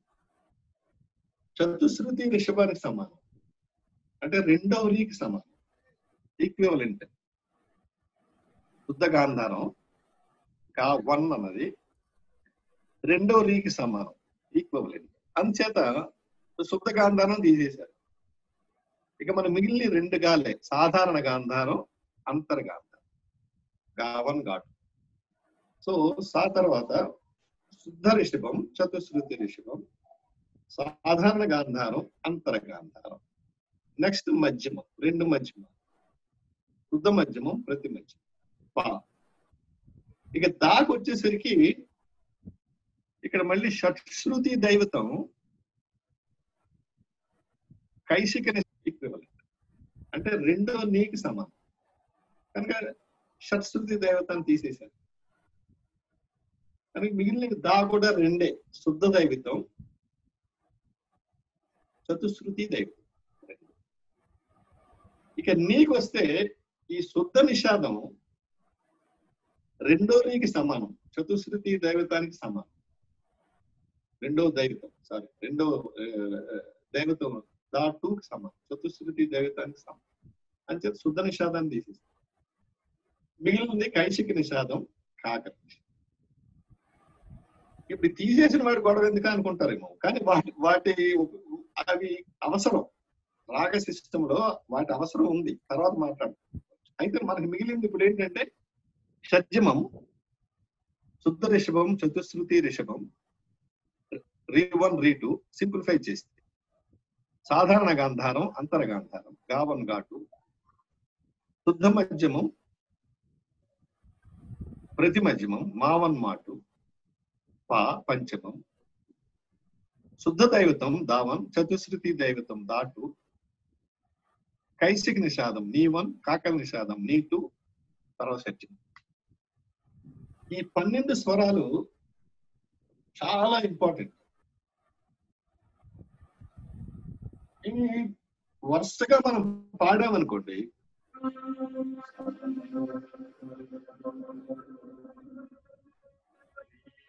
చతుశ్రుతి రిషభానికి సమానం. అంటే రెండవ రీకి సమానం. ఈక్వివలెంట్ శుద్ధ గాంధారం గా వన్ అన్నది రెండవ రీకి సమానం. ఈక్వివలెంట్ అందుచేత శుద్ధ గాంధారం తీసేశారు. ఇక మన మిగిలిన రెండు గాలే సాధారణ గాంధారం అంతర్గాంధారం. గావన్ ఘాటు సో సా తర్వాత శుద్ధ రిషభం చతుశ్రుతి రిషభం సాధారణ గాంధారం అంతర గాంధారం. నెక్స్ట్ మధ్యమం రెండు మధ్యమం. శుద్ధ మధ్యమం ప్రతి మధ్యమం. పా. ఇక దాకు వచ్చేసరికి ఇక్కడ మళ్ళీ షట్శ్రుతి దైవతం కైశిక అంటే రెండో నీకు సమానం. కనుక షట్శ్రుతి దేవతను తీసేశారు. కానీ మిగిలిన దా కూడా రెండే. శుద్ధ దైవితం చతుశ్రుతి దైవం ఇక నీకు వస్తే ఈ శుద్ధ నిషాదం రెండో నీకి సమానం. చతుశ్రుతి దైవతానికి సమానం. రెండో దైవతం సారీ రెండో దైవతం దా టూకి సమానం. చతుశ్రుతి దైవతానికి సమానం. అని చెప్పి శుద్ధ నిషాదాన్ని తీసేస్తాం. మిగిలింది కైశిక నిషాదం కాక ఇప్పుడు తీసేసిన వాడి గొడవ ఎందుకు అనుకుంటారేమో? కానీ వాటి వాటి అవి అవసరం. రాగ సిస్టమ్లో వాటి అవసరం ఉంది. తర్వాత మాట్లాడు అయితే మనకి మిగిలింది ఇప్పుడు ఏంటంటే షడ్జమం శుద్ధ రిషభం చతుశ్రుతి రిషభం రీ వన్ రీ టూ సింప్లిఫై చేసింది సాధారణ గాంధారం అంతర గాంధారం గావన్ ఘాటు శుద్ధ మధ్యమం ప్రతి మధ్యమం మావన్ మాటు పా పంచమం. శుద్ధ దైవతం దావన్ చతుశ్రుతి దైవతం దాటు. కైసిక నిషాదం నీవన్ కాకల నిషాదం నీటు. తర్వాత ఈ పన్నెండు స్వరాలు చాలా ఇంపార్టెంట్. ఇవి వరుసగా మనం పాడామనుకోండి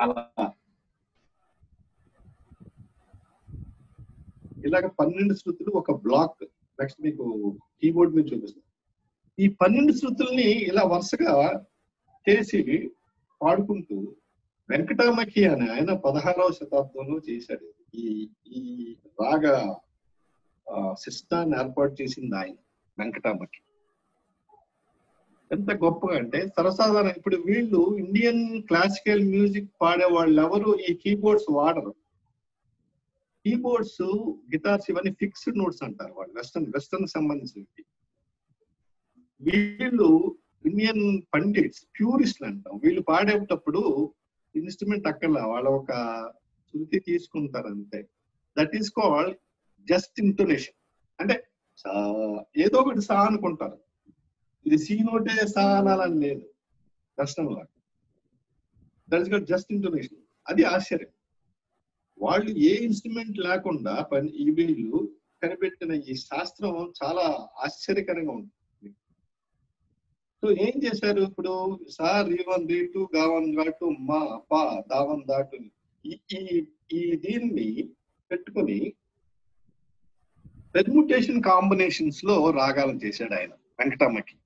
అలా ఇలాగ పన్నెండు శృతులు ఒక బ్లాక్. నెక్స్ట్ మీకు కీబోర్డ్ మీద చూపిస్తాను ఈ పన్నెండు శృతుల్ని ఇలా వరుసగా చేసి పాడుకుంటూ వెంకటామఖి అని ఆయన పదహారవ శతాబ్దంలో చేశాడు. ఈ ఈ రాగ సిస్టాన్ని ఏర్పాటు చేసింది ఆయన వెంకటామఖి. ఎంత గొప్పగా అంటే సర్వసాధారణ. ఇప్పుడు వీళ్ళు ఇండియన్ క్లాసికల్ మ్యూజిక్ పాడే వాళ్ళు ఎవరు ఈ కీబోర్డ్స్ వాడరు. కీబోర్డ్స్ గిటార్స్ ఇవన్నీ ఫిక్స్డ్ నోట్స్ అంటారు వాళ్ళు వెస్టర్న్ వెస్టర్న్ సంబంధించినవి. వీళ్ళు ఇండియన్ పండిట్స్ ప్యూరిస్ట్లు అంటాం. వీళ్ళు పాడేటప్పుడు ఇన్స్ట్రుమెంట్ అక్కర్లా వాళ్ళ ఒక శృతి తీసుకుంటారు అంతే that is called just intonation అంటే ఏదో ఒకటి సా అనుకుంటారు. ఇది సి నోటే స్థానాలని లేదు. దర్శనంలో దట్ ఇస్ జస్ట్ ఇంటర్నేషన్ అది ఆశ్చర్యం. వాళ్ళు ఏ ఇన్స్ట్రుమెంట్ లేకుండా పని ఈ వీళ్ళు కనిపెట్టిన ఈ శాస్త్రం చాలా ఆశ్చర్యకరంగా ఉంటుంది సో ఏం చేశారు ఇప్పుడు? సార్ రీ వన్ రీ టూ గావన్ ఘాటు మా పా దావన్ దాటు ఈ ఈ- దీన్ని పెట్టుకొని పెర్ముటేషన్ కాంబినేషన్స్లో రాగాలను చేశాడు ఆయన వెంకటమ్మకి.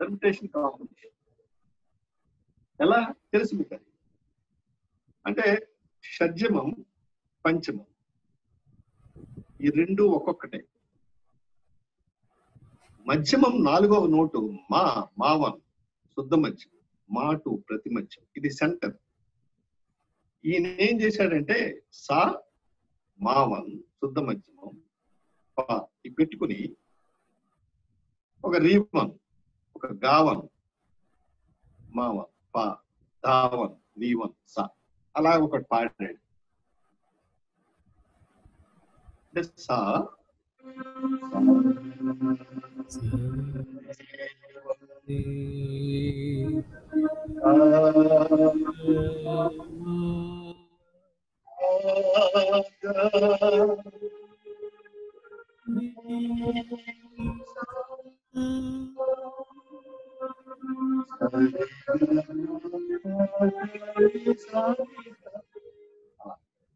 పెర్మిటేషన్ కాంబినేషన్ ఎలా తెలుసు మీకు అది? అంటే షడ్జమం పంచమం. ఈ రెండు ఒక్కొక్కటే. మధ్యమం నాలుగవ నోటు మా మావన్ శుద్ధ మధ్యం మాటు ప్రతి మధ్యం. ఇది సెంటర్. ఈయన ఏం చేశాడంటే సా మావన్ శుద్ధ మధ్యమం పా. ఇది పెట్టుకుని ఒక రీవన్ ఒక గావన్ మావన్ పా దావన్ నీవన్ సా అలా ఒకటి పాడాడు అంటే సా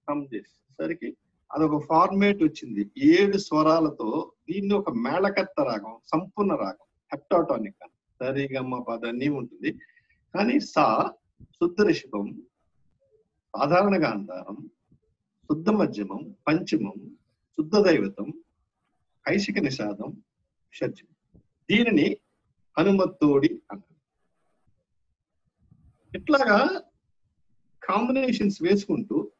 కమ్ అదొక ఫార్మేట్ వచ్చింది. ఏడు స్వరాలతో దీన్ని ఒక మేళకత్త రాగం సంపూర్ణ రాగం హెప్టాటానిక్ సరిగమ్మ పదని ఉంటుంది. కానీ సా శుద్ధ రిషభం సాధారణ గాంధారం శుద్ధ మధ్యమం పంచమం శుద్ధ దైవతం ఐశిక నిషాదం షర్జం దీనిని హనుమత్తోడి అంటారు. ఇట్లాగా కాంబినేషన్స్ వేసుకుంటూ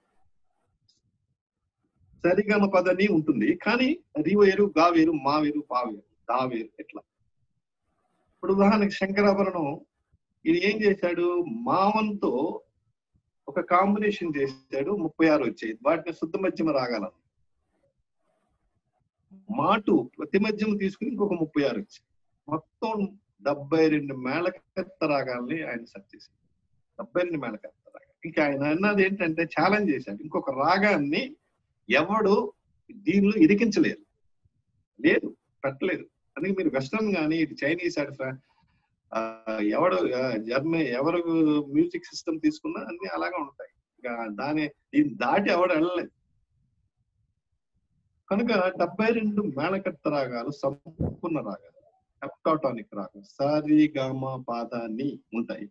సరిగమ పదని ఉంటుంది. కానీ రివేరు గావేరు మావేరు పావేరు దావేరు ఇట్లా. ఇప్పుడు ఉదాహరణకి శంకరాభరణం ఇది ఏం చేశాడు? మావంతో ఒక కాంబినేషన్ చేశాడు ముప్పై ఆరు వచ్చాయి వాటిని శుద్ధ మధ్యమ రాగాల మాటు ప్రతి మధ్యమ తీసుకుని ఇంకొక ముప్పై ఆరు వచ్చాయి మొత్తం డెబ్బై రెండు మేళకత్త రాగాల్ని ఆయన సెట్ చేశాడు. డెబ్బై రెండు మేళకత్త రాగాలు ఇంకా ఆయన అన్నది ఏంటంటే ఛాలెంజ్ చేశాడు. ఇంకొక రాగాన్ని ఎవడు దీనిలో ఇరికించలేరు. లేదు పెట్టలేదు. అందుకే మీరు వెస్ట్రన్ కానీ ఇటు చైనీస్ అటు ఆ, ఎవడు జర్మనీ ఎవరు మ్యూజిక్ సిస్టమ్ తీసుకున్నా అన్ని అలాగే ఉంటాయి. ఇంకా దాని దీన్ని దాటి ఎవడు వెళ్ళలేదు. కనుక డెబ్బై రెండు మేళకర్త రాగాలు సంపూర్ణ రాగాలు. హెప్టాటానిక్ రాగం. సారి గామ పాద ని ఉంటాయి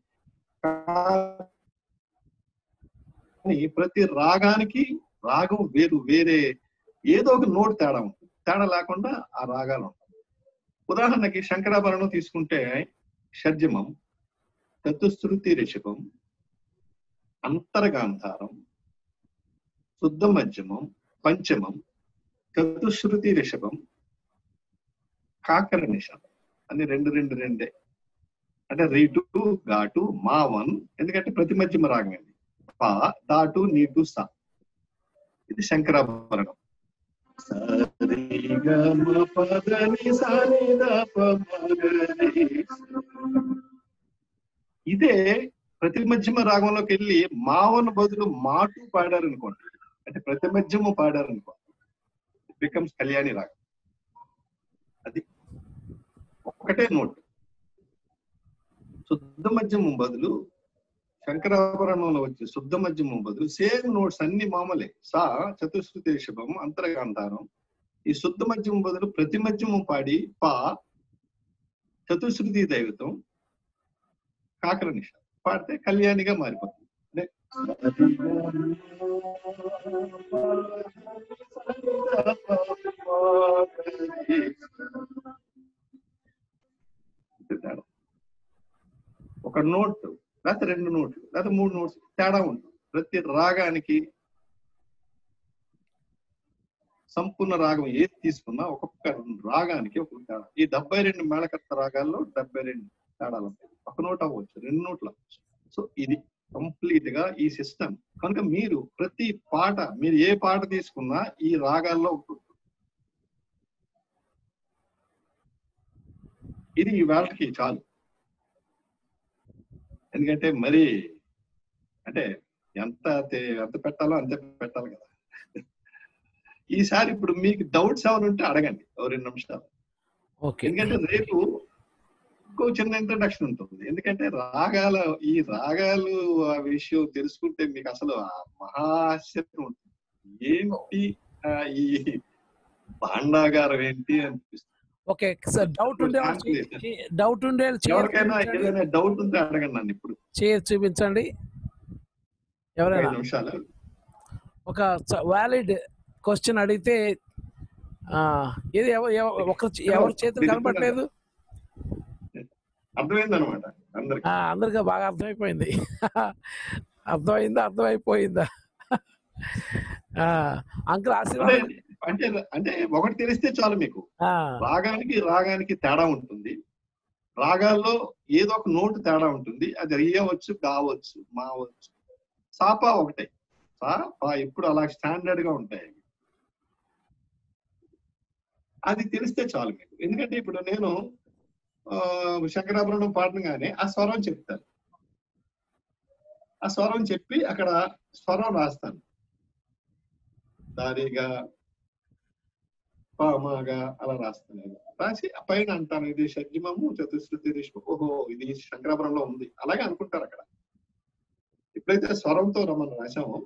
కానీ ప్రతి రాగానికి రాగం వేరు వేరే ఏదో ఒక నోట్ తేడా ఉంటుంది. తేడా లేకుండా ఆ రాగాలు ఉంటాయి. ఉదాహరణకి శంకరాభరణం తీసుకుంటే షడ్జమం చతుశ్రుతి రిషభం అంతర్గాంధారం శుద్ధ మధ్యమం పంచమం చతుశ్రుతి రిషభం కాకర నిషాదం. అని రెండు రెండు రెండే. అంటే రీటు ఘాటు మావన్ ఎందుకంటే ప్రతి మధ్యమ రాగం ఇది. పా దాటు నీటు సా. ఇది శంకరాభరణం. ఇదే ప్రతి మధ్యమ రాగంలోకి వెళ్ళి మావన్ బదులు మాటు పాడారు అనుకోండి అంటే ప్రతి మధ్యమ పాడారు అనుకోండి బికమ్స్ కళ్యాణి రాగం. అది ఒకటే నోట్. శుద్ధ మద్యమం బదులు శంకరాభరణంలో వచ్చే శుద్ధ మద్యమం బదులు సేమ్ నోట్స్ అన్ని మామూలే. సా చతుశ్రుతి రిషభం అంతరగాంధారం. ఈ శుద్ధ మద్యం బదులు ప్రతి మద్యము పాడి పా చతుశ్రుతి దైవతం కాకర నిష పాడితే కళ్యాణిగా మారిపోతుంది. అంటే తేడా. ఒక నోట్ లేకపోతే రెండు నోట్లు లేకపోతే మూడు నోట్స్ తేడా ఉంటుంది. ప్రతి రాగానికి సంపూర్ణ రాగం ఏది తీసుకున్నా ఒక్కొక్క రాగానికి ఒక్కొక్క తేడా. ఈ డెబ్బై రెండు మేళకర్త రాగాల్లో డెబ్బై రెండు తేడాలు ఉంటాయి. ఒక నోట్ అవ్వచ్చు రెండు నోట్లు అవ్వచ్చు. సో ఇది కంప్లీట్గా ఈ సిస్టమ్. కనుక మీరు ప్రతి పాట మీరు ఏ పాట తీసుకున్నా ఈ రాగాల్లో ఒకటి ఉంటుంది. ఇది ఈ వేళకి చాలు. ఎందుకంటే మరి అంటే ఎంత ఎంత పెట్టాలో అంతే పెట్టాలి కదా. ఈసారి ఇప్పుడు మీకు డౌట్స్ ఏమైనా ఉంటే అడగండి ఓ రెండు నిమిషాలు. ఎందుకంటే రేపు ఇంకో చిన్న ఇంట్రడక్షన్ ఉంటుంది. ఎందుకంటే రాగాల ఈ రాగాలు ఆ విషయం తెలుసుకుంటే మీకు అసలు మహాశ్చర్యం ఉంటుంది. ఏంటి ఆ, ఈ భాండాగారం ఏంటి అనిపిస్తుంది. ఓకే సార్ డౌట్ ఉండే డౌట్ ఉండే ఎవరికైనా డౌట్ ఉంటే అడగండి ఇప్పుడు. చేసి చూపించండి. ఎవరైనా ఒక వ్యాలిడ్ క్వశ్చన్ అడిగితే ఆ, ఏది ఎవరి చేతులు కనపడలేదు? అర్థమైంది అనమాట అందరికి. ఆ, అందరికీ బాగా అర్థమైపోయింది. అర్థమైందా అర్థమైపోయిందా? ఆ, అంకుల్ ఆశీర్వాదం అంటే అంటే ఒకటి తెలిస్తే చాలు మీకు. రాగానికి రాగానికి తేడా ఉంటుంది. రాగాల్లో ఏదో ఒక నోటు తేడా ఉంటుంది. అది రియవచ్చు కావచ్చు మావచ్చు. సాపా ఒకటే. సా పా ఎప్పుడు అలా స్టాండర్డ్గా ఉంటాయి. అది తెలిస్తే చాలు మీకు. ఎందుకంటే ఇప్పుడు నేను శంకరాభరణం పాడగానే ఆ స్వరం చెప్తాను. ఆ స్వరం చెప్పి అక్కడ స్వరం రాస్తాను. దారిగా పామాగా అలా రాస్తాను రాసి ఆ పైన అంటాను ఇది షడ్జిమము చతుశ్రుతి రిష్మ ఓహో ఇది శంకరాపురంలో ఉంది. అలాగే అనుకుంటారు అక్కడ. ఎప్పుడైతే స్వరంతో మనం రాసామో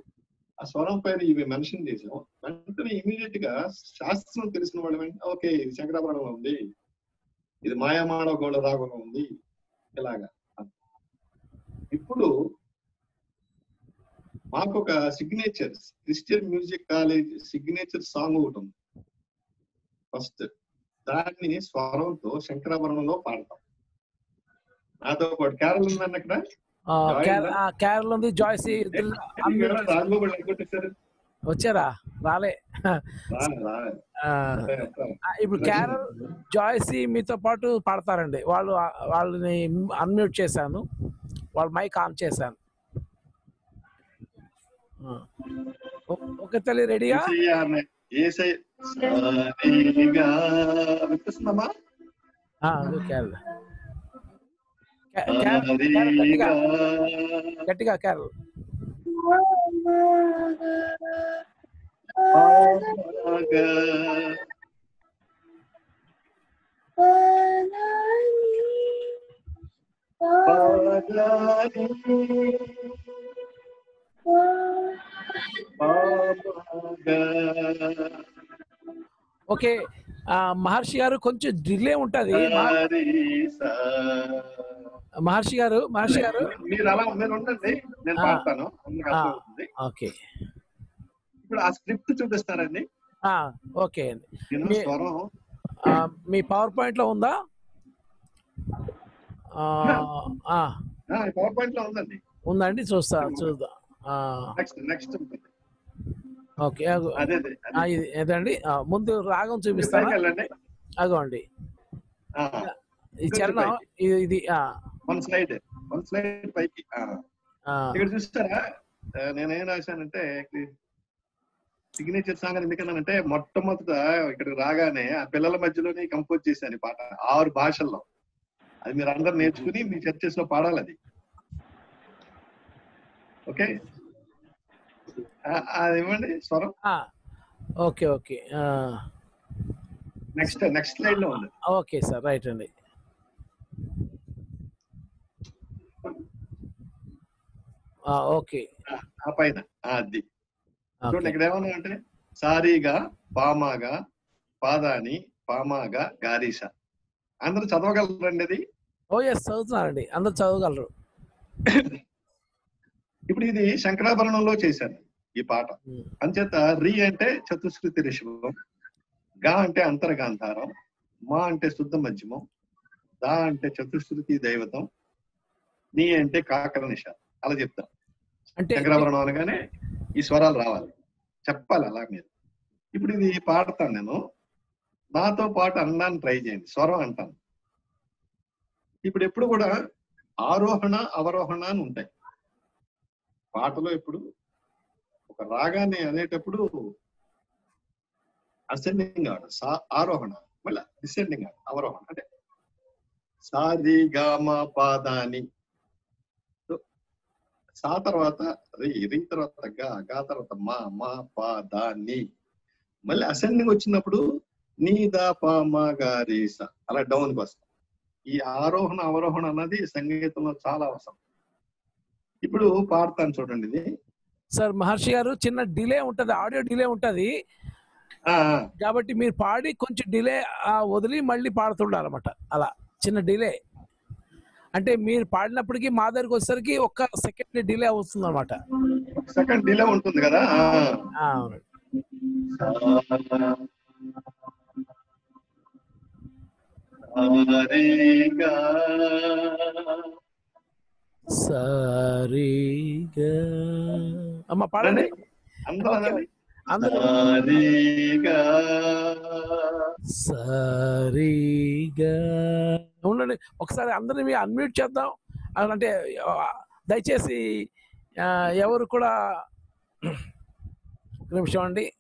ఆ స్వరం పైన ఇవి మెన్షన్ చేసామో వెంటనే ఇమీడియట్గా శాస్త్రం తెలిసిన వాళ్ళు ఓకే ఇది శంకరాపురంలో ఉంది. ఇది మాయామాడ గోడ రాగంలో ఉంది. ఇలాగా. ఇప్పుడు మాకు ఒక signature Christian music college signature song ఒకటి ఉంది. ఫస్ట్ దాన్ని స్వరంతో శంకరాభరణంలో పాడతాం. నాతో పాటు కేరళ ఉందండి అక్కడ కేరళ ఉంది జాయ్సీ అనుకుంటారు వచ్చారా? రాలే. ఇప్పుడు కేరళ జాయ్సీ మీతో పాటు పాడతారండి. వాళ్ళు వాళ్ళని అన్మ్యూట్ చేశాను. వాళ్ళ మైక్ ఆన్ చేశాను. ఓకే తల్లి రెడీగా ఏసై వినిపిస్తుందమ్మా ఆ, అది కేరళ కే- కేరళ- కేరళ గట్టిగా గట్టిగా Kerala Thank పామగా. okay Maharshi garu కొంచెం డిలే ఉంటది. మహర్షి గారు మహర్షి గారు. మీరు అలా మీరు ఉండండి నేను. పాడతాను. ఓకే. ఇప్పుడు ఆ స్క్రిప్ట్ చూపిస్తారండి. ఓకే అండి. మీ- పవర్ పాయింట్లో ఉందా పవర్ పాయింట్లో ఉందండి. ఉందండి చూస్తా చూద్దాం. నెక్స్ట్ ఓకే ఏదండి? ముందు రాగం వెళ్ళండి అగోండి. ఈ చరణం ఇది వన్ స్లైడ్ వన్ స్లైడ్ పైకి ఇక్కడ చూస్తారా? నేనేం రాశానంటే సిగ్నేచర్ సాంగ్ అని ఎందుకన్నానంటే మొట్టమొదట ఇక్కడికి రాగానే ఆ పిల్లల మధ్యలోనే కంపోజ్ చేశాను పాట ఆరు భాషల్లో. అది మీరు అందరు నేర్చుకుని మీ చర్చెస్లో పాడాలి అది. ఓకే? అది ఇవ్వండి స్వరం. Okay okay. ఆ, నెక్స్ట్ నెక్స్ట్ స్లైడ్లో ఉంది. ఓకే సార్ రైట్ అండి. ఆ, ఓకే. ఆ పైన అది. చూడండి ఇక్కడ ఏమన్నా అంటే సారీగా పామాగా పాదాని పామాగా గారీస అందరూ చదవగలరండి అది? ఓ ఎస్ చదువుతున్నారండి. అందరు చదవగలరు. ఇప్పుడు ఇది శంకరాభరణంలో చేశాను ఈ పాట. అంచేత రి అంటే చతుశ్రుతి రిషభం గా అంటే అంతర్గాంధారం మా అంటే శుద్ధ మధ్యమం దా అంటే చతుశ్రుతి దైవతం నీ అంటే కాకర నిష అలా చెప్తాం. అంటే శంకరాభరణం అనగానే ఈ స్వరాలు రావాలి. చెప్పాలి అలా మీరు. ఇప్పుడు ఇది పాడతాను నేను. నాతో పాటు అనడానికి ట్రై చేయండి. స్వరం అంటాను. ఇప్పుడు ఎప్పుడు కూడా ఆరోహణ అవరోహణ అని ఉంటాయి. పాటలో ఇప్పుడు ఒక రాగాన్ని అనేటప్పుడు అసెండింగ్ ఆర్డర్ సా ఆరోహణ. మళ్ళీ డిసెండింగ్ ఆర్డర్ అవరోహణ అంటే సారి గామ పాదాని సా తర్వాత రి రి తర్వాత గా గా తర్వాత మా మా పా దా ని. మళ్ళీ అసెండింగ్ వచ్చినప్పుడు నీ దా పా మా గా రి స. అలా డౌన్ వస్తాం. ఈ ఆరోహణ అవరోహణ అన్నది సంగీతంలో చాలా అవసరం. ఇప్పుడు పాడతాను చూడండి ఇది. సార్ మహర్షి గారు చిన్న డిలే ఉంటది ఆడియో డిలే ఉంటది. కాబట్టి మీరు పాడి కొంచెం డిలే వదిలి మళ్ళీ పాడుతుండాలన్నమాట. అలా చిన్న డిలే. అంటే మీరు పాడినప్పటికీ మా దగ్గరికి వచ్చేసరికి ఒక్క సెకండ్ డిలే అవుతుంది అనమాట సెకండ్ డిలే ఉంటుంది కదా ఆ. సారీగా. అమ్మ పాడండి. సారీగా. సరిగా. ఉండండి. ఒకసారి అందరిని మీ అన్మ్యూట్ చేద్దాం అంటే దయచేసి ఎవరు కూడా ఒక నిమిషం అండి.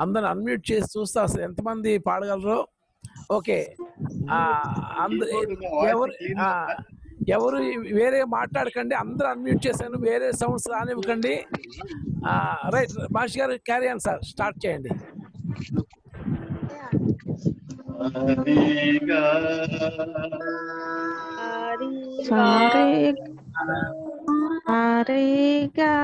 అందరిని అన్మ్యూట్ చేసి చూస్తే అసలు ఎంతమంది పాడగలరు. ఓకే. ఆ, అందరు ఎవరు ఎవరు వేరే మాట్లాడకండి అందరూ అన్మ్యూట్ చేశాను వేరే సౌండ్స్ రానివ్వకండి. రైట్ మహర్షి గారు క్యారీ ఆన్ సార్ స్టార్ట్ చేయండి. సారీగా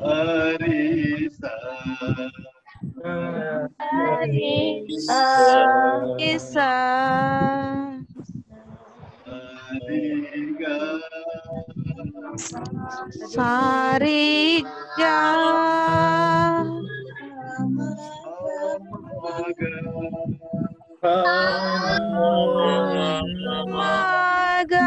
సారే సారేగా దాని ఇసా సారిగా మాగా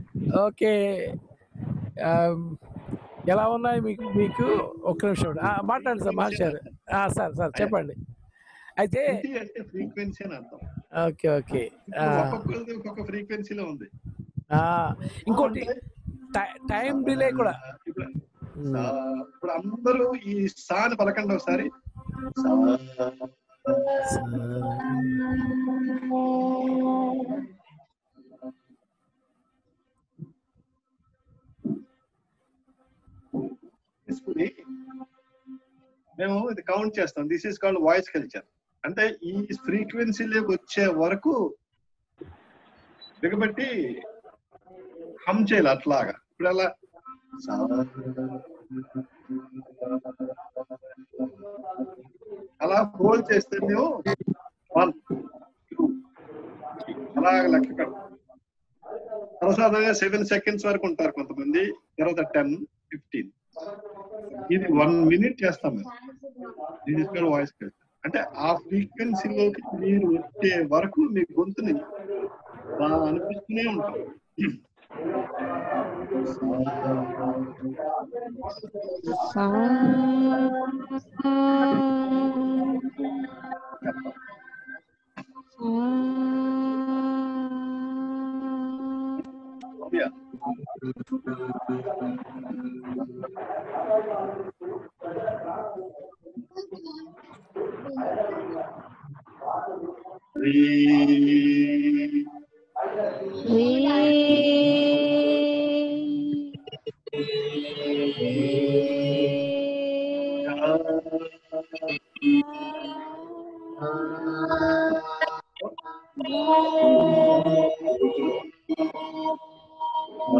ఓకే. ఎలా ఉన్నాయి మీకు మీకు? ఒక్క నిమిషం. మాట్లాడండి సార్ ఆ, సార్ సార్ చెప్పండి. అయితే ఫ్రీక్వెన్సీ అని అర్థం. Okay okay. ఒక్కొక్క ఫ్రీక్వెన్సీలో ఉంది. ఆ, ఇంకోటి టై- డిలే కూడా. ఇప్పుడు అందరూ ఈ సా అని పలకండి ఒకసారి. తీసుకుని మేము ఇది కౌంట్ చేస్తాం. This is called voice culture అంటే ఈ ఫ్రీక్వెన్సీలోకి వచ్చే వరకు దిగబెట్టి హమ్ చేయాలి అట్లాగా. ఇప్పుడు అలా అలా హోల్డ్ చేస్తే మేము వన్ టూ అలా లెక్క పెడతాం. సెవెన్ సెకండ్స్ వరకు ఉంటారు కొంతమంది. తర్వాత టెన్ ఫిఫ్టీన్ ఇది వన్ మినిట్ చేస్తాం మేము ఇది వాయిస్ అంటే ఆ ఫ్రీక్వెన్సీలోకి మీరు వచ్చే వరకు మీ గొంతుని అనిపిస్తూనే ఉంటాం. సా Yeah. Re-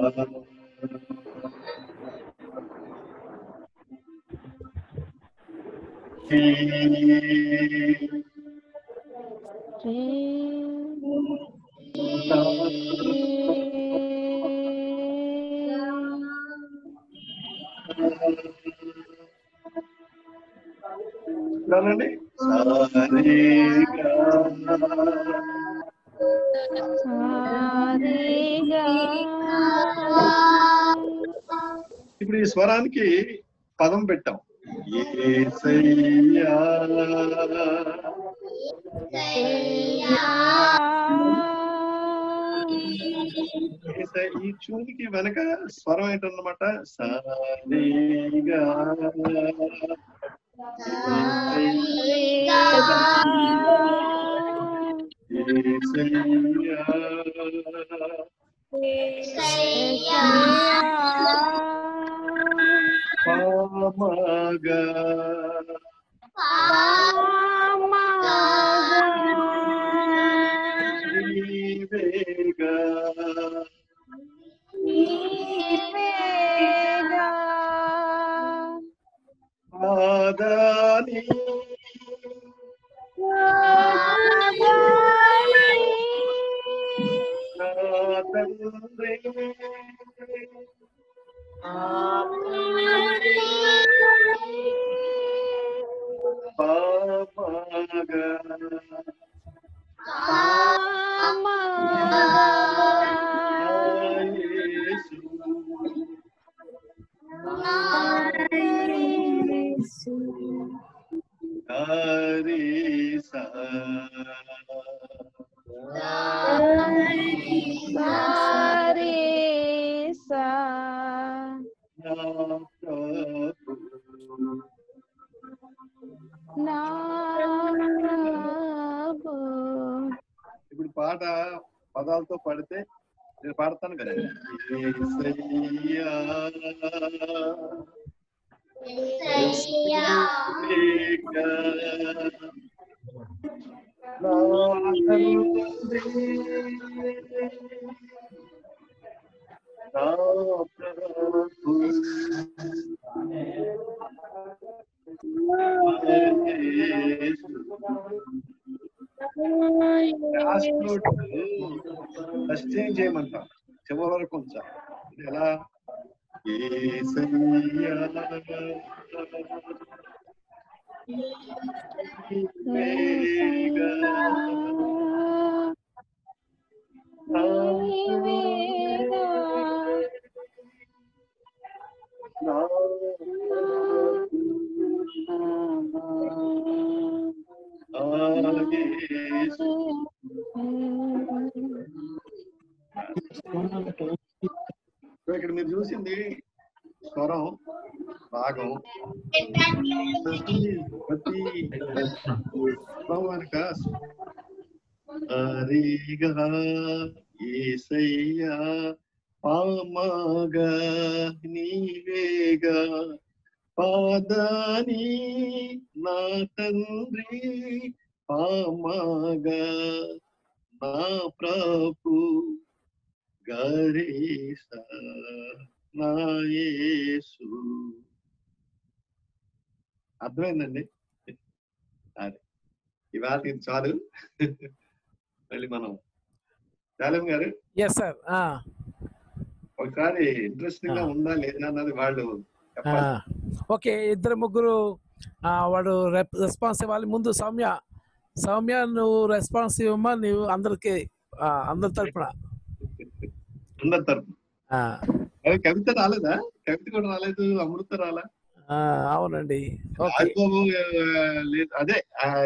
చూడండి సరే ఇప్పుడు ఈ స్వరానికి పదం పెట్టాం. ఈ చూనికి వెనక స్వరం ఏంటన్నమాట? సరిగా. ఏసయ్యా పామగా నీవేగా పాదాని తండ్రి పామగా ఇప్పుడు పాట పదాలతో పాడితే నేను పాడతాను కదా. యేసయ్యా, లేక నా తండ్రి, నా ప్రభు, యేసు. లాస్ట్ నోట్ ఫస్ట్ ఏం చేయమంటాం చివరి వరకు ఉంచాలి ఇది ఎలా యేసయ్యా ఇక్కడ మీరు చూసింది స్వరం రాగం ప్రతి ప్రతి స్వరం వెనక హరిగా ఏసయ్యా పామగా నీవేగా పాదాని నా తండ్రి పామగా నా ప్రభు గరీస నా యేసు అర్థమైందండి? అది. ఇవాళ ఇది చాలు. మళ్ళీ మనం. శాలం గారు? ఎస్ సార్ ఒకసారి ఇంట్రెస్టింగ్గా ఉందా లేదా అన్నది వాళ్ళు ఓకే ఇద్దరు ముగ్గురు వాడు రెస్పాన్స్ ఇవ్వాలి. ముందు సౌమ్య. సౌమ్య నువ్వు రెస్పాన్స్ ఇవ్వమ్మా నువ్వు అందరికి అందరి తరపున. అందరి తరపు ఆ, అదే కవిత రాలేదా? కవిత కూడా రాలేదు అమృత రాలా? ఆ, అవునండి. అదే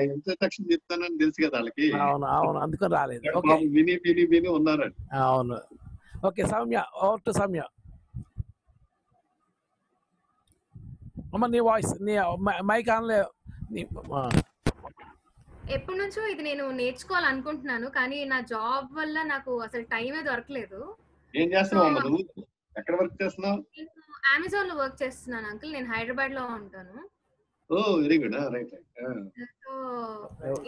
ఇంట్రడక్షన్ చెప్తానని తెలుసు కదా వాళ్ళకి. అవును అవును. అందుకని రాలేదు. విని విని విని ఉన్నారండి అవును. Okay Soumya over to Soumya. అమ్మ నీ వాయిస్ నీ మైక్ ఆన్లే ఎప్పటి నుంచో ఇది నేను నేర్చుకోవాలనుకుంటున్నాను కానీ నా జాబ్ వల్ల నాకు అసలు టైమే దొరకలేదు. ఏం చేస్తున్నావు ఎక్కడ వర్క్ చేస్తున్నావు? నేను అమెజాన్లో వర్క్ చేస్తున్నాను అంకుల్ నేను హైదరాబాద్లో ఉంటాను. ఓ very good right right so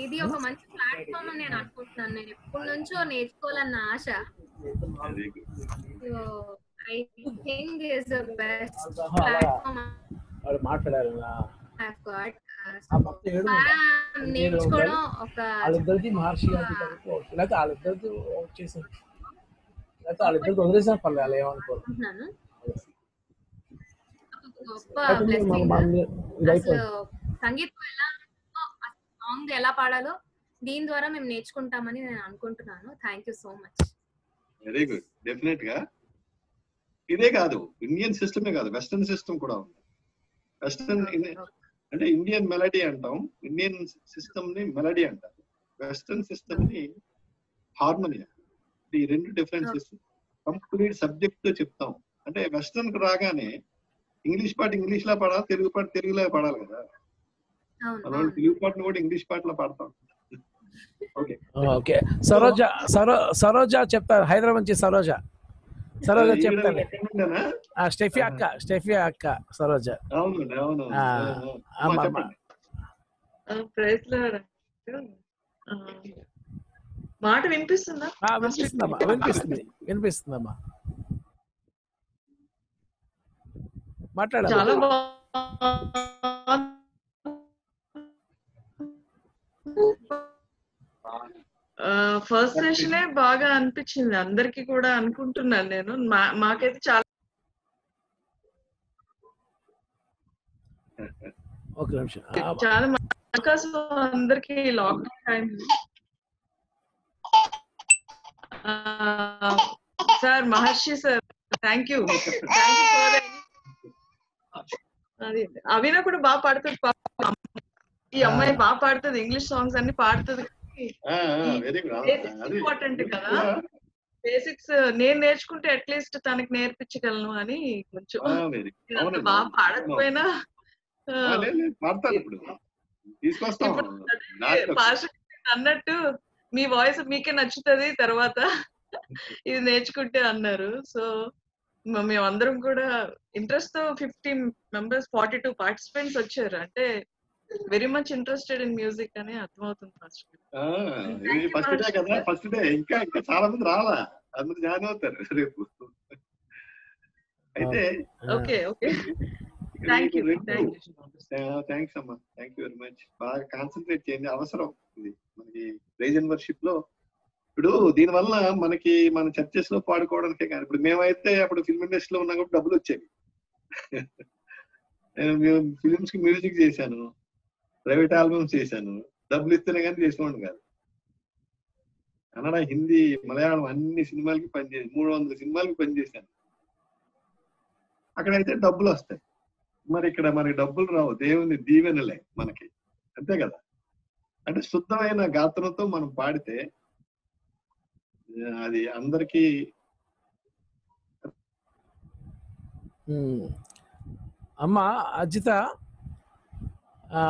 ఇది ఒక మంచి ప్లాట్ఫామ్ అని నేను అనుకుంటున్నాను. నేను ఎప్పటి నుంచో నేర్చుకోవాలన్న ఆశ. I think is the best platform మాట్లాడారు నేర్చుకోవడం ఒక వాళ్ళిద్దరికి మహర్షి లేకపోతే వాళ్ళిద్దరికి వచ్చేసి లేకపోతే వాళ్ళిద్దరికి వదిలేసిన పర్లేదు ఏమనుకోరు సంగీతం ఎలా సాంగ్ ఎలా పాడాలో దీని ద్వారా మేము నేర్చుకుంటామని నేను అనుకుంటున్నాను. Thank you so much very good డెఫినెట్గా. ఇదే కాదు ఇండియన్ సిస్టమే కాదు వెస్టర్న్ సిస్టమ్ కూడా ఉంది. వెస్టర్న్ అంటే ఇండియన్ మెలడీ అంటాం. ఇండియన్ సిస్టమ్ని మెలడీ అంటారు వెస్టర్న్ సిస్టమ్ని హార్మోనియా ఈ రెండు డిఫరెన్సెస్ కంప్లీట్ సబ్జెక్ట్తో చెప్తాం. అంటే వెస్టర్న్కు రాగానే ఇంగ్లీష్ పాట ఇంగ్లీష్లో పాడాలి? తెలుగు పాట తెలుగులో పాడాలి కదా? అవును మన తెలుగు పాటను కూడా ఇంగ్లీష్ పాటలో పాడతాం ఓకే. ఓకే. సరోజ సరో సరోజ చెప్తారు. హైదరాబాద్ నుంచి సరోజ. సరోజ చెప్తాను స్టెఫీ అక్క స్టెఫీ అక్క సరోజ. అవును మాట వినిపిస్తుందా? వినిపిస్తుందమ్మా వినిపిస్తుంది? వినిపిస్తుందమ్మా. మాట్లాడాలి చాలా ఫస్ట్ సెషనే బాగా అనిపించింది. అందరికి కూడా అనుకుంటున్నాను నేను. మాకైతే చాలా చాలా అందరికి lockdown time sir Maharshi sir thank you అది అవినా కూడా బాగా పాడుతుంది. ఈ అమ్మాయి బాగా పాడుతుంది ఇంగ్లీష్ సాంగ్స్ అన్ని పాడుతుంది. important కదా. బేసిక్స్ నేను నేర్చుకుంటే అట్లీస్ట్ తనకి నేర్పించగలను అని కొంచెం. బాగా పాడకపోయినా ఇప్పుడు. అన్నట్టు మీ వాయిస్ మీకే నచ్చుతుంది తర్వాత ఇది నేర్చుకుంటే అన్నారు. సో మేమందరం కూడా ఇంట్రెస్ట్తో fifty members forty two participants వచ్చారు. అంటే very much interested in music అని అర్థమవుతుంది ఫస్ట్. ఆ, ఇది ఫస్ట్ డే కదా ఫస్ట్ డే. ఇంకా ఇంకా చాలా మంది రాలా? అందరు జాయిన్ అవుతారు రేపు. అయితే ఓకే ఓకే. థ్యాంక్ థ్యాంక్స్ అమ్మా. థ్యాంక్ యూ వెరీ మచ్ బాగా కాన్సన్ట్రేట్ చేయండి. అవసరం. ఇది మనకి ప్రైజ్ వర్షిప్లో ఇప్పుడు దీని వల్ల మనకి మన చర్చెస్లో పాడుకోవడానికే కానీ ఇప్పుడు మేమైతే అప్పుడు ఫిల్మ్ ఇండస్ట్రీలో ఉన్నా కూడా డబ్బులు వచ్చేవి. నేను ఫిలిమ్స్కి మ్యూజిక్ చేశాను. ప్రైవేట్ ఆల్బమ్స్ చేశాను. డబ్బులు ఇస్తేనే కానీ చేసుకోండి కాదు. కన్నడ హిందీ మలయాళం అన్ని సినిమాలకి పనిచేసి మూడు వందల సినిమాలకి పనిచేశాను అక్కడైతే డబ్బులు వస్తాయి. మరి ఇక్కడ మనకి డబ్బులు రావు. దేవుని దీవెనలే మనకి. అంతే కదా? అంటే శుద్ధమైన గాత్రంతో మనం పాడితే అది అందరికీ. అమ్మ అజిత ఆ,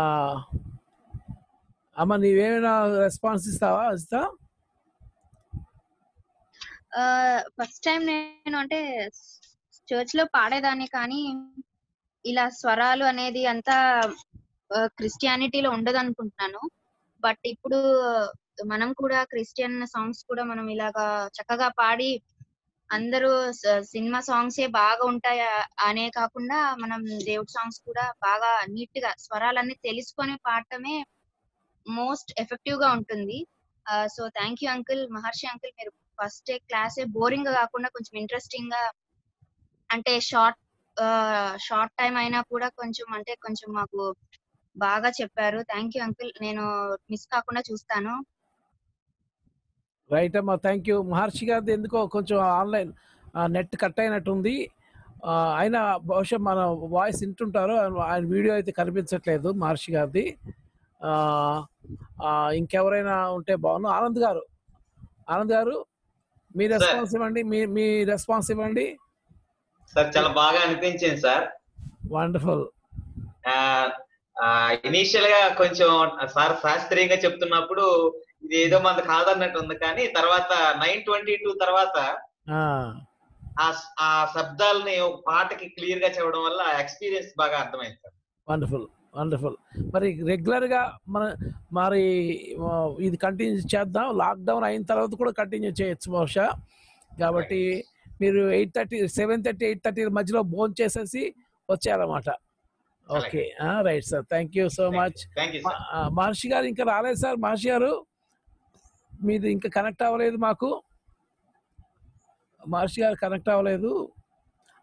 అమ్మ నీవేమైనా రెస్పాన్స్ ఇస్తావా అజిత ఫస్ట్ టైం నేను అంటే చర్చ్లో పాడేదాన్ని కానీ ఇలా స్వరాలు అనేది అంతా క్రిస్టియానిటీలో ఉండదు అనుకుంటున్నాను బట్ ఇప్పుడు మనం కూడా క్రిస్టియన్ సాంగ్స్ కూడా మనం ఇలాగా చక్కగా పాడి అందరూ సినిమా సాంగ్స్ ఏ బాగా ఉంటాయి అనే కాకుండా మనం దేవుడి సాంగ్స్ కూడా బాగా నీట్గా స్వరాలన్నీ తెలుసుకొని పాడటమే మోస్ట్ ఎఫెక్టివ్గా ఉంటుంది so thank you uncle Maharshi uncle మీరు ఫస్ట్ క్లాసే బోరింగ్గా కాకుండా కొంచెం ఇంట్రెస్టింగ్గా అంటే షార్ట్ షార్ట్ టైం అయినా కూడా కొంచెం అంటే కొంచెం మాకు బాగా చెప్పారు. Thank you uncle. నేను మిస్ కాకుండా చూస్తాను. రైట్ అమ్మా థ్యాంక్ యూ. మహర్షి గారిది ఎందుకో కొంచెం ఆన్లైన్ నెట్ కట్ అయినట్టుంది. ఆ, అయినా బహుశా మన వాయిస్ వింటుంటారు ఆయన వీడియో అయితే కనిపించట్లేదు మహర్షి గారిది. ఇంకెవరైనా ఉంటే బాగుండు ఆనంద్ గారు ఆనంద్ గారు మీ రెస్పాన్స్ ఇవ్వండి మీ మీ రెస్పాన్స్ ఇవ్వండి. సార్ చాలా బాగా అనిపించింది సార్. వండర్ఫుల్. ఇనీషియల్గా కొంచెం సార్ శాస్త్రీయంగా చెప్తున్నప్పుడు ఇది ఏదో మంది కాదన్నట్టు ఉంది. కానీ తర్వాత నైన్ ట్వంటీ టూ తర్వాత ఆ. ఆ శబ్దాలని ఒక పాటకి క్లియర్గా చెప్పడం వల్ల ఎక్స్పీరియన్స్ బాగా అర్థమైంది సార్. Wonderful wonderful. మరి రెగ్యులర్గా మన మరి ఇది కంటిన్యూ చేద్దాం. లాక్డౌన్ అయిన తర్వాత కూడా కంటిన్యూ చేయొచ్చు బహుశా. కాబట్టి మీరు eight thirty seven thirty eight thirty మధ్యలో భోజనం చేసేసి వచ్చేయాలన్నమాట. Okay right sir thank you so much Maharshi garu ఇంకా రాలేదు సార్ మహర్షి గారు మీది ఇంకా కనెక్ట్ అవ్వలేదు మాకు. మహర్షి గారు కనెక్ట్ అవ్వలేదు.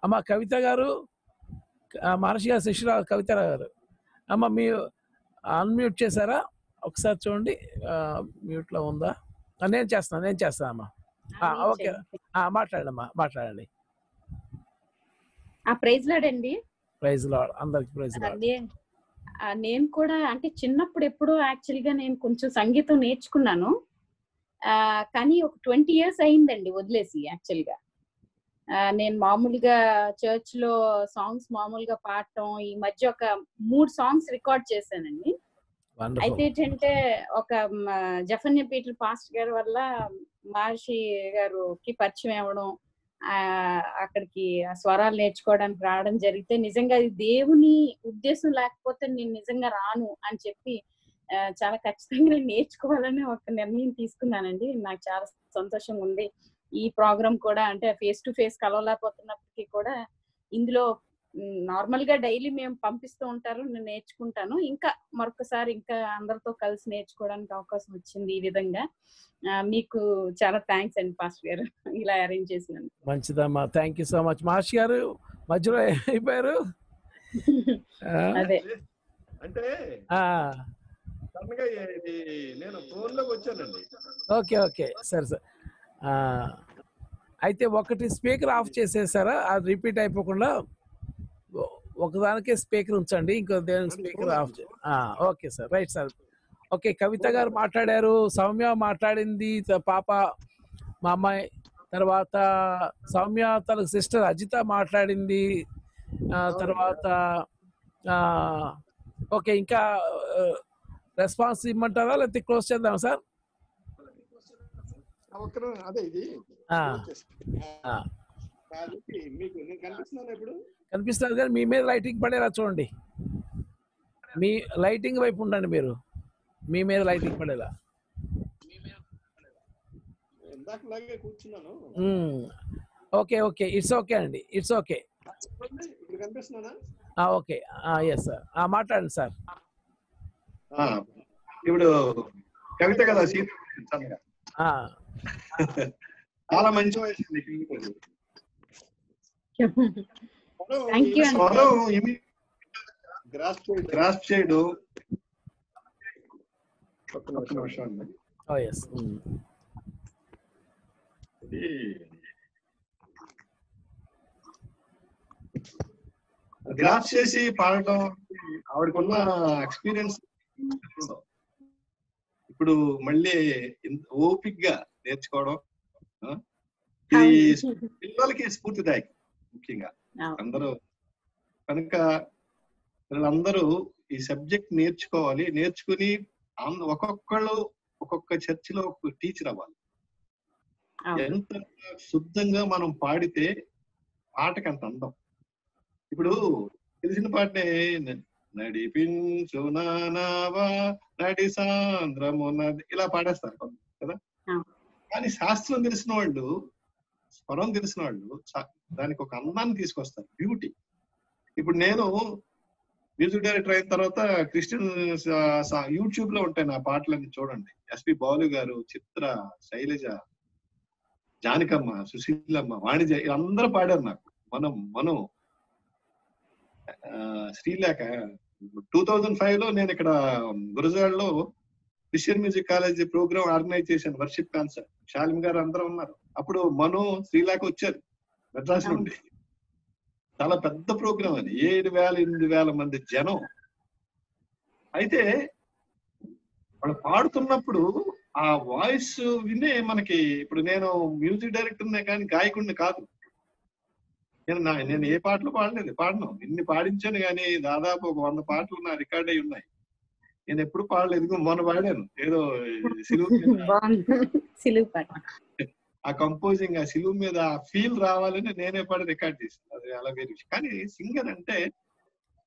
అమ్మ కవిత గారు మహర్షి గారు శిష్యురాలు కవిత గారు. అమ్మ మీ అన్మ్యూట్ చేశారా? ఒకసారి చూడండి. మ్యూట్లో ఉందా? నేను చేస్తాను నేను చేస్తాను అమ్మా. ఓకే ఆ, మాట్లాడండి మాట్లాడండి. ఆ ప్రైజ్ లాడండి. ప్రైజ్ లాడ్ అందరికి ప్రైజ్ లాడ్ నేను కూడా అంటే చిన్నప్పుడు ఎప్పుడో యాక్చువల్గా నేను కొంచెం సంగీతం నేర్చుకున్నాను. ఆ, కానీ ఒక ట్వంటీ ఇయర్స్ అయిందండి వదిలేసి యాక్చువల్గా. నేను మామూలుగా చర్చ్లో సాంగ్స్ మామూలుగా పాడటం ఈ మధ్య ఒక మూడు సాంగ్స్ రికార్డ్ చేశానండి. అయితే ఏంటంటే ఒక జఫన్య పీటర్ పాస్ట్ గారి వల్ల మహర్షి గారుకి పరిచయం అవ్వడం అక్కడికి ఆ స్వరాలు నేర్చుకోవడానికి రావడం జరిగితే నిజంగా ఇది దేవుని ఉద్దేశం లేకపోతే నేను నిజంగా రాను అని చెప్పి చాలా ఖచ్చితంగా నేను నేర్చుకోవాలని ఒక నిర్ణయం తీసుకున్నానండి. నాకు చాలా సంతోషంగా ఉంది. ఈ ప్రోగ్రామ్ కూడా అంటే ఫేస్ టు ఫేస్ కలవలేకపోతున్నప్పటికీ కూడా ఇందులో నార్మల్గా డైలీ మేము పంపిస్తూ ఉంటారు నేను నేర్చుకుంటాను. ఇంకా మరొకసారి ఇంకా అందరితో కలిసి నేర్చుకోవడానికి అవకాశం వచ్చింది ఈ విధంగా. మీకు చాలా థ్యాంక్స్ అండి పాస్టర్ గారు. ఇలా అరేంజ్ చేసినందుకు. మంచిదమ్మా. Thank you so much. Maharshi garu మధ్యలో అయిపోయారు? అదే. అంటే నేను ఫోన్లోకి వచ్చానండి. Okay okay. సరే సార్. ఆ, అయితే ఒకటి స్పీకర్ ఆఫ్ చేసేసారా? అది రిపీట్ అయిపోకుండా ఒకదానికే స్పీకర్ ఉంచండి ఇంకో దేని speaker off okay sir right sir. Okay Kavitha garu మాట్లాడారు సౌమ్య మాట్లాడింది పాప మా అమ్మాయి తర్వాత సౌమ్య తన సిస్టర్ అజిత మాట్లాడింది తర్వాత ఓకే ఇంకా రెస్పాన్స్ ఇమ్మంటారా లేకపోతే క్లోజ్ చేద్దాం సార్? అదే ఇది. మీకు నేను కనిపిస్తున్నాను ఇప్పుడు? కనిపిస్తుంది కానీ మీ మీద లైటింగ్ పడేలా చూడండి. మీ లైటింగ్ వైపు ఉండండి మీరు. మీ మీద లైటింగ్ పడేలా. Okay okay. ఇట్స్ ఓకే అండి. It's okay. Okay. Yes sir మాట్లాడండి సార్ ఆ, ఇప్పుడు కవిత కదా సీత చాలా మంచి వయసు అండి కిందికి. Thank you అండి. స్వరం గ్రాస్ గ్రాస్ చేయడు ఒక్క నిమిషం అండి ఓ ఎస్ ఇది గ్రాఫ్ చేసి పాడటం ఆవిడకున్న ఎక్స్పీరియన్స్ ఇప్పుడు మళ్ళీ ఓపిక్గా నేర్చుకోవడం పిల్లలకి స్ఫూర్తిదాయకం ముఖ్యంగా. అందరూ కనుక వీళ్ళందరూ ఈ సబ్జెక్ట్ నేర్చుకోవాలి. నేర్చుకుని ఒక్కొక్కళ్ళు ఒక్కొక్క చర్చిలో ఒక టీచర్ అవ్వాలి. ఎంత శుద్ధంగా మనం పాడితే పాటకి అంత అందం. ఇప్పుడు తెలిసిన పాటనే నడిపించు నానావా నడి సాంద్రము నది ఇలా పాడేస్తారు కదా? కానీ శాస్త్రం తెలిసిన వాళ్ళు స్వరం తెలిసిన వాళ్ళు దానికి ఒక అందాన్ని తీసుకొస్తారు బ్యూటీ ఇప్పుడు నేను మ్యూజిక్ డైరెక్టర్ అయిన తర్వాత క్రిస్టియన్ యూట్యూబ్లో ఉంటాయి నా పాటలన్నీ చూడండి. ఎస్పి బాలు గారు చిత్ర శైలజ జానకమ్మ సుశీలమ్మ వాణిజ్య అందరూ పాడారు నాకు. మనం మనం శ్రీలేఖ టూ థౌజండ్ ఫైవ్లో నేను ఇక్కడ గురజాడలో Christian music college program organize చేశాను వర్షిప్ కాన్సర్ షాలిం గారు అందరూ ఉన్నారు. అప్పుడు మను శ్రీలేఖ వచ్చారు. మెడ్రాస్ నుండి చాలా పెద్ద ప్రోగ్రామ్ అది. ఏడు వేల ఎనిమిది వేల మంది జనం. అయితే వాళ్ళు పాడుతున్నప్పుడు ఆ వాయిస్ వినే మనకి ఇప్పుడు నేను మ్యూజిక్ డైరెక్టర్నే కానీ గాయకుడిని కాదు. నేను నా నేను ఏ పాటలు పాడలేదు. పాడను. ఇన్ని పాడించాను కానీ దాదాపు ఒక వంద పాటలు నా రికార్డ్ అయి ఉన్నాయి. నేను ఎప్పుడు పాడలేదు. మొన్న పాడాను. ఏదో సిలువు ఆ కంపోజింగ్ ఆ సిలువు మీద ఆ ఫీల్ రావాలని నేనే పాడి రికార్డ్ చేశాను అది అలా వేరే విషయం. కానీ సింగర్ అంటే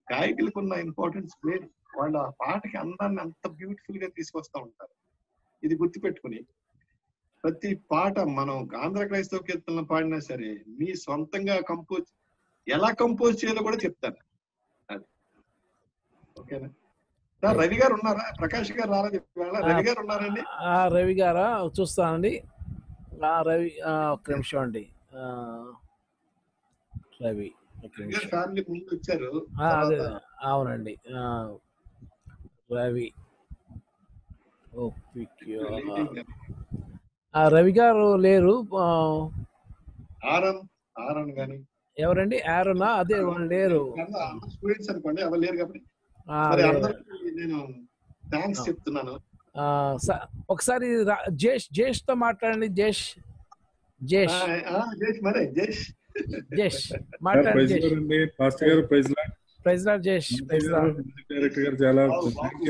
గాయకులకు ఉన్న ఇంపార్టెన్స్ వేరు. వాళ్ళు ఆ పాటకి అందాన్ని అంత బ్యూటిఫుల్గా తీసుకొస్తా ఉంటారు. ఇది గుర్తుపెట్టుకుని ప్రతి పాట మనం ఆంధ్ర క్రైస్తవ కీర్తనలు పాడినా సరే మీ సొంతంగా కంపోజ్ ఎలా కంపోజ్ చేయాలో కూడా చెప్తాను. అది. ఓకేనా? సార్ రవి గారు ఉన్నారా? ప్రకాష్ గారు రారా రవి గారు ఉన్నారండి? ఆ, రవి గారా? చూస్తానండి. రవి ఆ, ఒక్క నిమిషం అండి. రవి అదే అవునండి. రవి రవి గారు లేరు. ఎవరండి? ఆరోనా? అదే వాళ్ళు లేరు. స్టూడెంట్స్ అనుకోండి ఎవరు లేరు కాబట్టి. నేను థ్యాంక్స్ చెప్తున్నాను. ఒకసారి జేష్ జేష్తో మాట్లాడండి జేష్. జేష్. జేష్ మరే జేష్. మాట్లాడండి pastor garu praise praise Lord జేష్. Praise music director గారు చాలా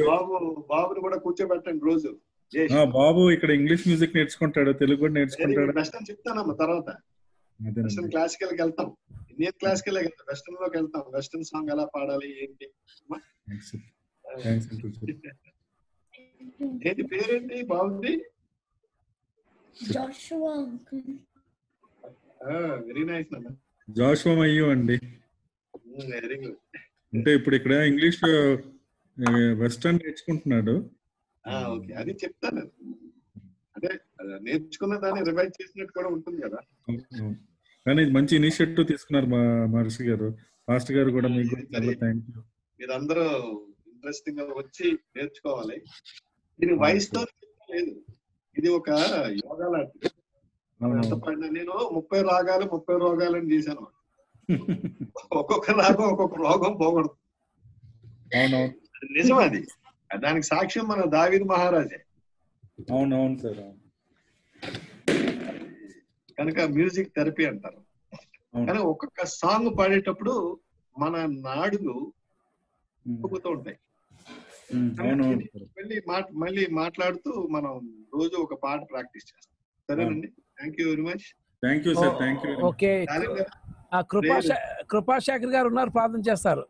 బాబు బాబుని కూడా కూర్చోబెట్టండి రోజు. జేష్. ఆ, బాబు ఇక్కడ ఇంగ్లీష్ మ్యూజిక్ నేర్చుకుంటాడు తెలుగు కూడా నేర్చుకుంటాడు. వెస్టర్న్ చెప్తానమ్మా తర్వాత. వెస్టర్న్ క్లాసికల్కి వెళ్తాం. ఇండియన్ క్లాసికల్ వెస్టర్న్లోకి వెళ్తాం. వెస్టర్న్ సాంగ్ ఎలా పాడాలి ఏంటి? ఏంటి పేరేంటి బాగుంది. వెరీ నైస్ నాన్న జాషువా అయ్యో అండి వెరీ గుడ్ అంటే ఇప్పుడు ఇక్కడ ఇంగ్లీష్ వెస్టర్న్ నేర్చుకుంటున్నాడు. ఓకే. అది చెప్తాను. అదే నేర్చుకున్న దాన్ని రివైజ్ చేసినట్టు కూడా ఉంటుంది కదా. కానీ ఇది మంచి ఇనిషియేటివ్ తీసుకున్నారు మా మహర్షి గారు. ఫాస్ట్ గారు కూడా మీకు థ్యాంక్ యూ మీరందరూ ఇంట్రెస్టింగ్గా వచ్చి నేర్చుకోవాలి. దీని వయసుతో లేదు. ఇది ఒక యోగా లాంటిది. మనం ఎంత పడినా నేను ముప్పై రాగాలు ముప్పై రోగాలని చేశాను. ఒక్కొక్క రాగం ఒక్కొక్క రోగం పోగొడుతుంది అది నిజం అది. దానికి సాక్ష్యం మన దావిద్ మహారాజే. అవునవును సార్. కనుక మ్యూజిక్ థెరపీ అంటారు. కానీ ఒక్కొక్క సాంగ్ పాడేటప్పుడు మన నాడులు ఉంటాయి. మళ్ళీ మాట్ మళ్ళీ మాట్లాడుతూ మనం రోజు ఒక పాట ప్రాక్టీస్ చేస్తాం. సరేనండి? Thank you very much thank you sir thank you okay. ఆ కృపాశా కృపాశేఖర్ గారు ఉన్నారు ప్రార్థన చేస్తారు.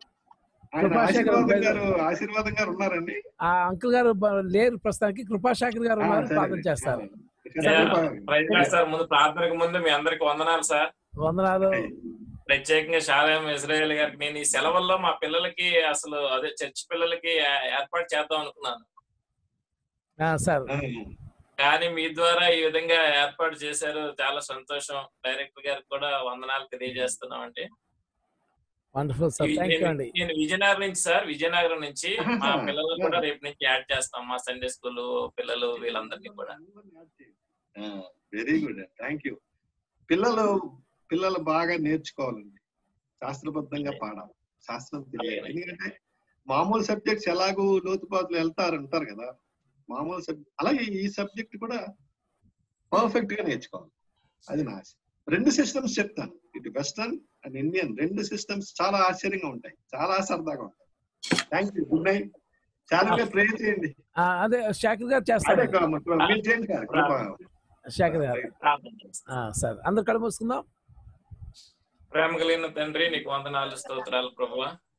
ఆశీర్వాదం గారు ఆశీర్వాదం గారు ఉన్నారండి. ఆ అంకుల్ గారు లేరు ప్రస్తుతానికి. కృపాశేఖర్ గారు ఉన్నారు. ప్రార్థన చేస్తారు. ముందు ప్రార్థనకు ముందు మీ అందరికి వందనాలు సార్. వందనాలు. ప్రత్యేకంగా శాలేం ఇజ్రాయేల్ గారికి నేను ఈ సెలవుల్లో మా పిల్లలకి అసలు అదే చర్చ్ పిల్లలకి ఏర్పాటు చేద్దాం అనుకున్నాను. ఆ, సార్. కానీ మీ ద్వారా ఈ విధంగా ఏర్పాటు చేశారు. చాలా సంతోషం. డైరెక్టర్ గారికి కూడా వందనాలు తెలియజేస్తున్నాం అండి వండర్ఫుల్ సార్. థ్యాంక్ అండి. నేను విజయనగరం నుంచి సార్. విజయనగరం నుంచి మా పిల్లలు కూడా రేపు నుంచి యాడ్ చేస్తాం. మా సండే స్కూల్ పిల్లలు వీళ్ళందరినీ కూడా. వెరీ గుడ్ థ్యాంక్ యూ పిల్లలు పిల్లలు బాగా నేర్చుకోవాలండి. శాస్త్రబద్ధంగా పాడాలి. శాస్త్రం తెలియాలి. ఎందుకంటే మామూలు సబ్జెక్ట్స్ ఎలాగూ లోతుపాతులు వెళ్తారు అంటారు కదా. మామూలు సబ్జెక్ట్ అలాగే ఈ సబ్జెక్ట్ కూడా పర్ఫెక్ట్గా నేర్చుకోవాలి. అది నా ఆశ. రెండు సిస్టమ్స్ చెప్తాను. ఇటు వెస్టర్న్ అండ్ ఇండియన్. రెండు సిస్టమ్స్ చాలా ఆశ్చర్యంగా ఉంటాయి. చాలా సరదాగా ఉంటాయి. Thank you. Good night. చాలా చేయండి. అదే శేఖర్ గారు అదే చేస్తారు. శేఖర్ గారు. సరే. అందరు కడుపు మూసుకుందాం. ప్రేమ కలిగిన తండ్రి నీకు వందనాలు స్తోత్రాలు ప్రభు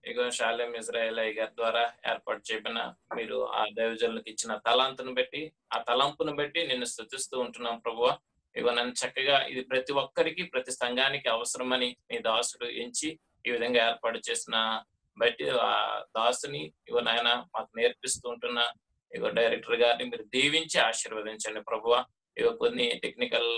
ఇగో శాలెం ఇజ్రాయల్ గారి ద్వారా ఏర్పాటు చేయబడిన మీరు ఆ దైవజనులకు ఇచ్చిన తలాంతును బట్టి ఆ తలంపును బట్టి నిన్ను స్థుతిస్తూ ఉంటున్నాం ప్రభు ఇగో నన్ను చక్కగా ఇది ప్రతి ఒక్కరికి ప్రతి సంఘానికి అవసరమని నీ దాసుడు ఎంచి ఈ విధంగా ఏర్పాటు చేసిన బట్టి ఆ దాసుని ఇగో నాయన మాకు నేర్పిస్తూ ఉంటున్న ఇగో డైరెక్టర్ గారిని మీరు దీవించి ఆశీర్వదించండి ప్రభువ. ఇగో కొన్ని టెక్నికల్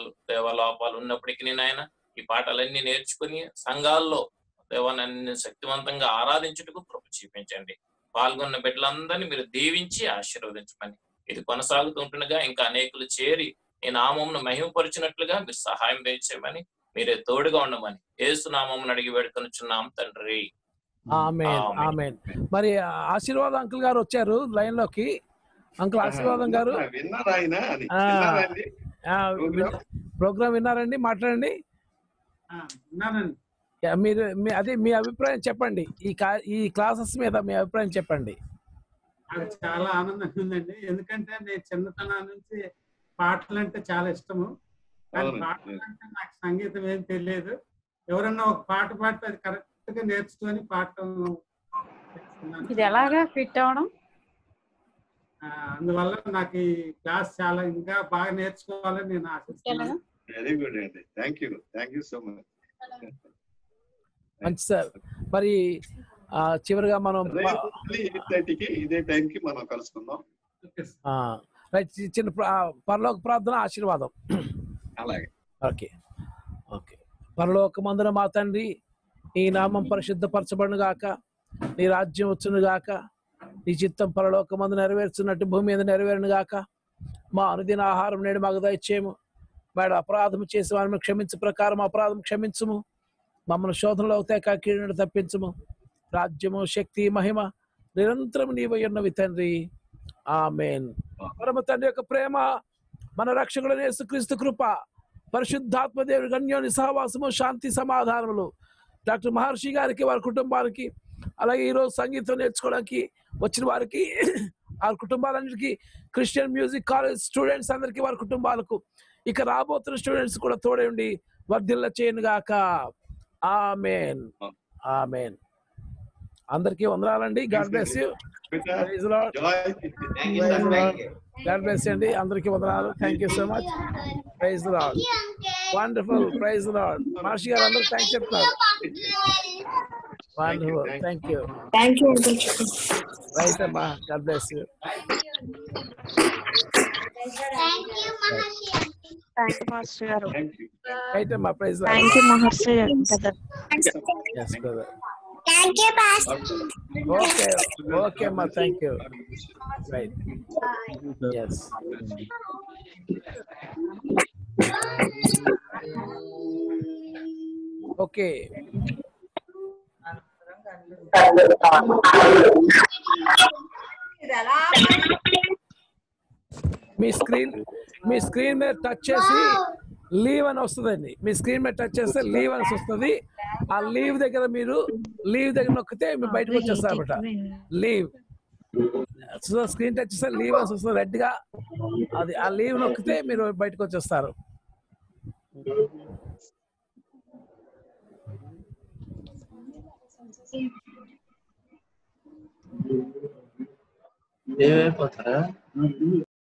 లోపాలు ఉన్నప్పటికీ నేను ఆయన ఈ పాటలన్నీ నేర్చుకుని సంఘాల్లో దేవాన్ని శక్తివంతంగా ఆరాధించుటకు కృప చూపించండి. పాల్గొన్న బిడ్డలందరినీ మీరు దీవించి ఆశీర్వదించమని. ఇది కొనసాగుతుంటుండగా ఇంకా అనేకులు చేరి ఈ నామమును మహిమపరిచినట్లుగా మీరు సహాయం దయచేయమని మీరే తోడుగా ఉండమని ఏసు నామమును అడిగి వేడుకొనుచున్నాం తండ్రి. Amen amen. ఆమెన్. మరి ఆశీర్వాదం అంకుల్ గారు వచ్చారు లైన్లోకి అంకుల్ ఆశీర్వాదం గారు? ప్రోగ్రామ్? విన్నారండి మాట్లాడండి. మీరు మీ అదే మీ అభిప్రాయం చెప్పండి. ఈ కా- ఈ క్లాసెస్ మీద మీ అభిప్రాయం చెప్పండి. నాకు చాలా ఆనందంగా ఉందండి. ఎందుకంటే నేను చిన్నతనం నుంచి పాటలు అంటే చాలా ఇష్టము. కానీ. పాటలు అంటే నాకు సంగీతం ఏం తెలియదు. ఎవరన్నా ఒక పాట పాడితే అది కరెక్ట్గా నేర్చుకొని పాడటం. ఇది ఎలాగా ఫిట్ అవడం ఆ, అందువల్ల నాకు ఈ క్లాస్ చాలా ఇంకా బాగా నేర్చుకోవాలని నేను ఆశిస్తున్నాను. వెరీ గుడ్ అండి. Thank you. Thank you so much. మంచి సార్. మరి ఆ, చివరిగా మనం రేపు ఎయిట్ థర్టీకి ఇదే టైంకి మనం కలుసుకుందాం. ఆ, రైట్ చి- చిన్న పరలోక ప్రార్థన ఆశీర్వాదం. అలాగే. ఓకే. ఓకే. పరలోక మందున మా తండ్రి నీ నామం పరిశుద్ధపరచబడును గాక నీ రాజ్యం వచ్చును గాక నీ చిత్తం పరలోక మందు నెరవేర్చున్నట్టు భూమి మీద నెరవేరును గాక మా అనుదిన ఆహారం నేడు మాకు దయచేయము. మేడం అపరాధం చేసి వారిని క్షమించు ప్రకారం అపరాధం క్షమించుము. మమ్మల్ని శోధనలో అవుతాయి కీడును తప్పించుము. రాజ్యము శక్తి మహిమ నిరంతరం నీవై ఉన్నవి తండ్రి. ఆమెన్. పరమ తండ్రి యొక్క ప్రేమ మన రక్షకుడైన యేసుక్రీస్తు కృప పరిశుద్ధాత్మ దేవుడి గణ్యోని సహవాసము శాంతి సమాధానములు. డాక్టర్ మహర్షి గారికి వారి కుటుంబానికి అలాగే ఈరోజు సంగీతం నేర్చుకోవడానికి వచ్చిన వారికి ఆ కుటుంబాలన్నిటికీ క్రిస్టియన్ మ్యూజిక్ కాలేజ్ స్టూడెంట్స్ అందరికీ వారి కుటుంబాలకు ఇక రాబోతున్న స్టూడెంట్స్ కూడా తోడే ఉండి వర్ధిల్ల చేయను గాక. ఆమెన్. ఆమెన్. అందరికీ వందనాలండి. God bless you. God bless అండి. అందరికీ వందనాలు. Thank you so much praise Lord wonderful praise Lord Maharshi garu అందరూ థ్యాంక్ చెప్తున్నారు. Wonderful thank you thank you right అమ్మా. God bless you Thank you, Master Yaru. Thank you. Right, my praise. Thank you, Master Yaru. Yes, brother. Thank you, Pastor. Okay, okay, ma. Thank you. Right. Yes. Okay. మీ screen మీ screen మీద touch చేసి leave అని వస్తుందండి. మీ screen మీద touch చేస్తే leave అని వస్తుంది. ఆ లీవ్ దగ్గర మీరు లీవ్ దగ్గర నొక్కితే మీరు బయటకు వచ్చేస్తారు లీవ్ సో స్క్రీన్ టచ్ చేస్తే లీవ్ అని వస్తుంది. రెడ్గా అది ఆ లీవ్ నొక్కితే మీరు బయటకు వచ్చేస్తారు. ఏమైపోతారా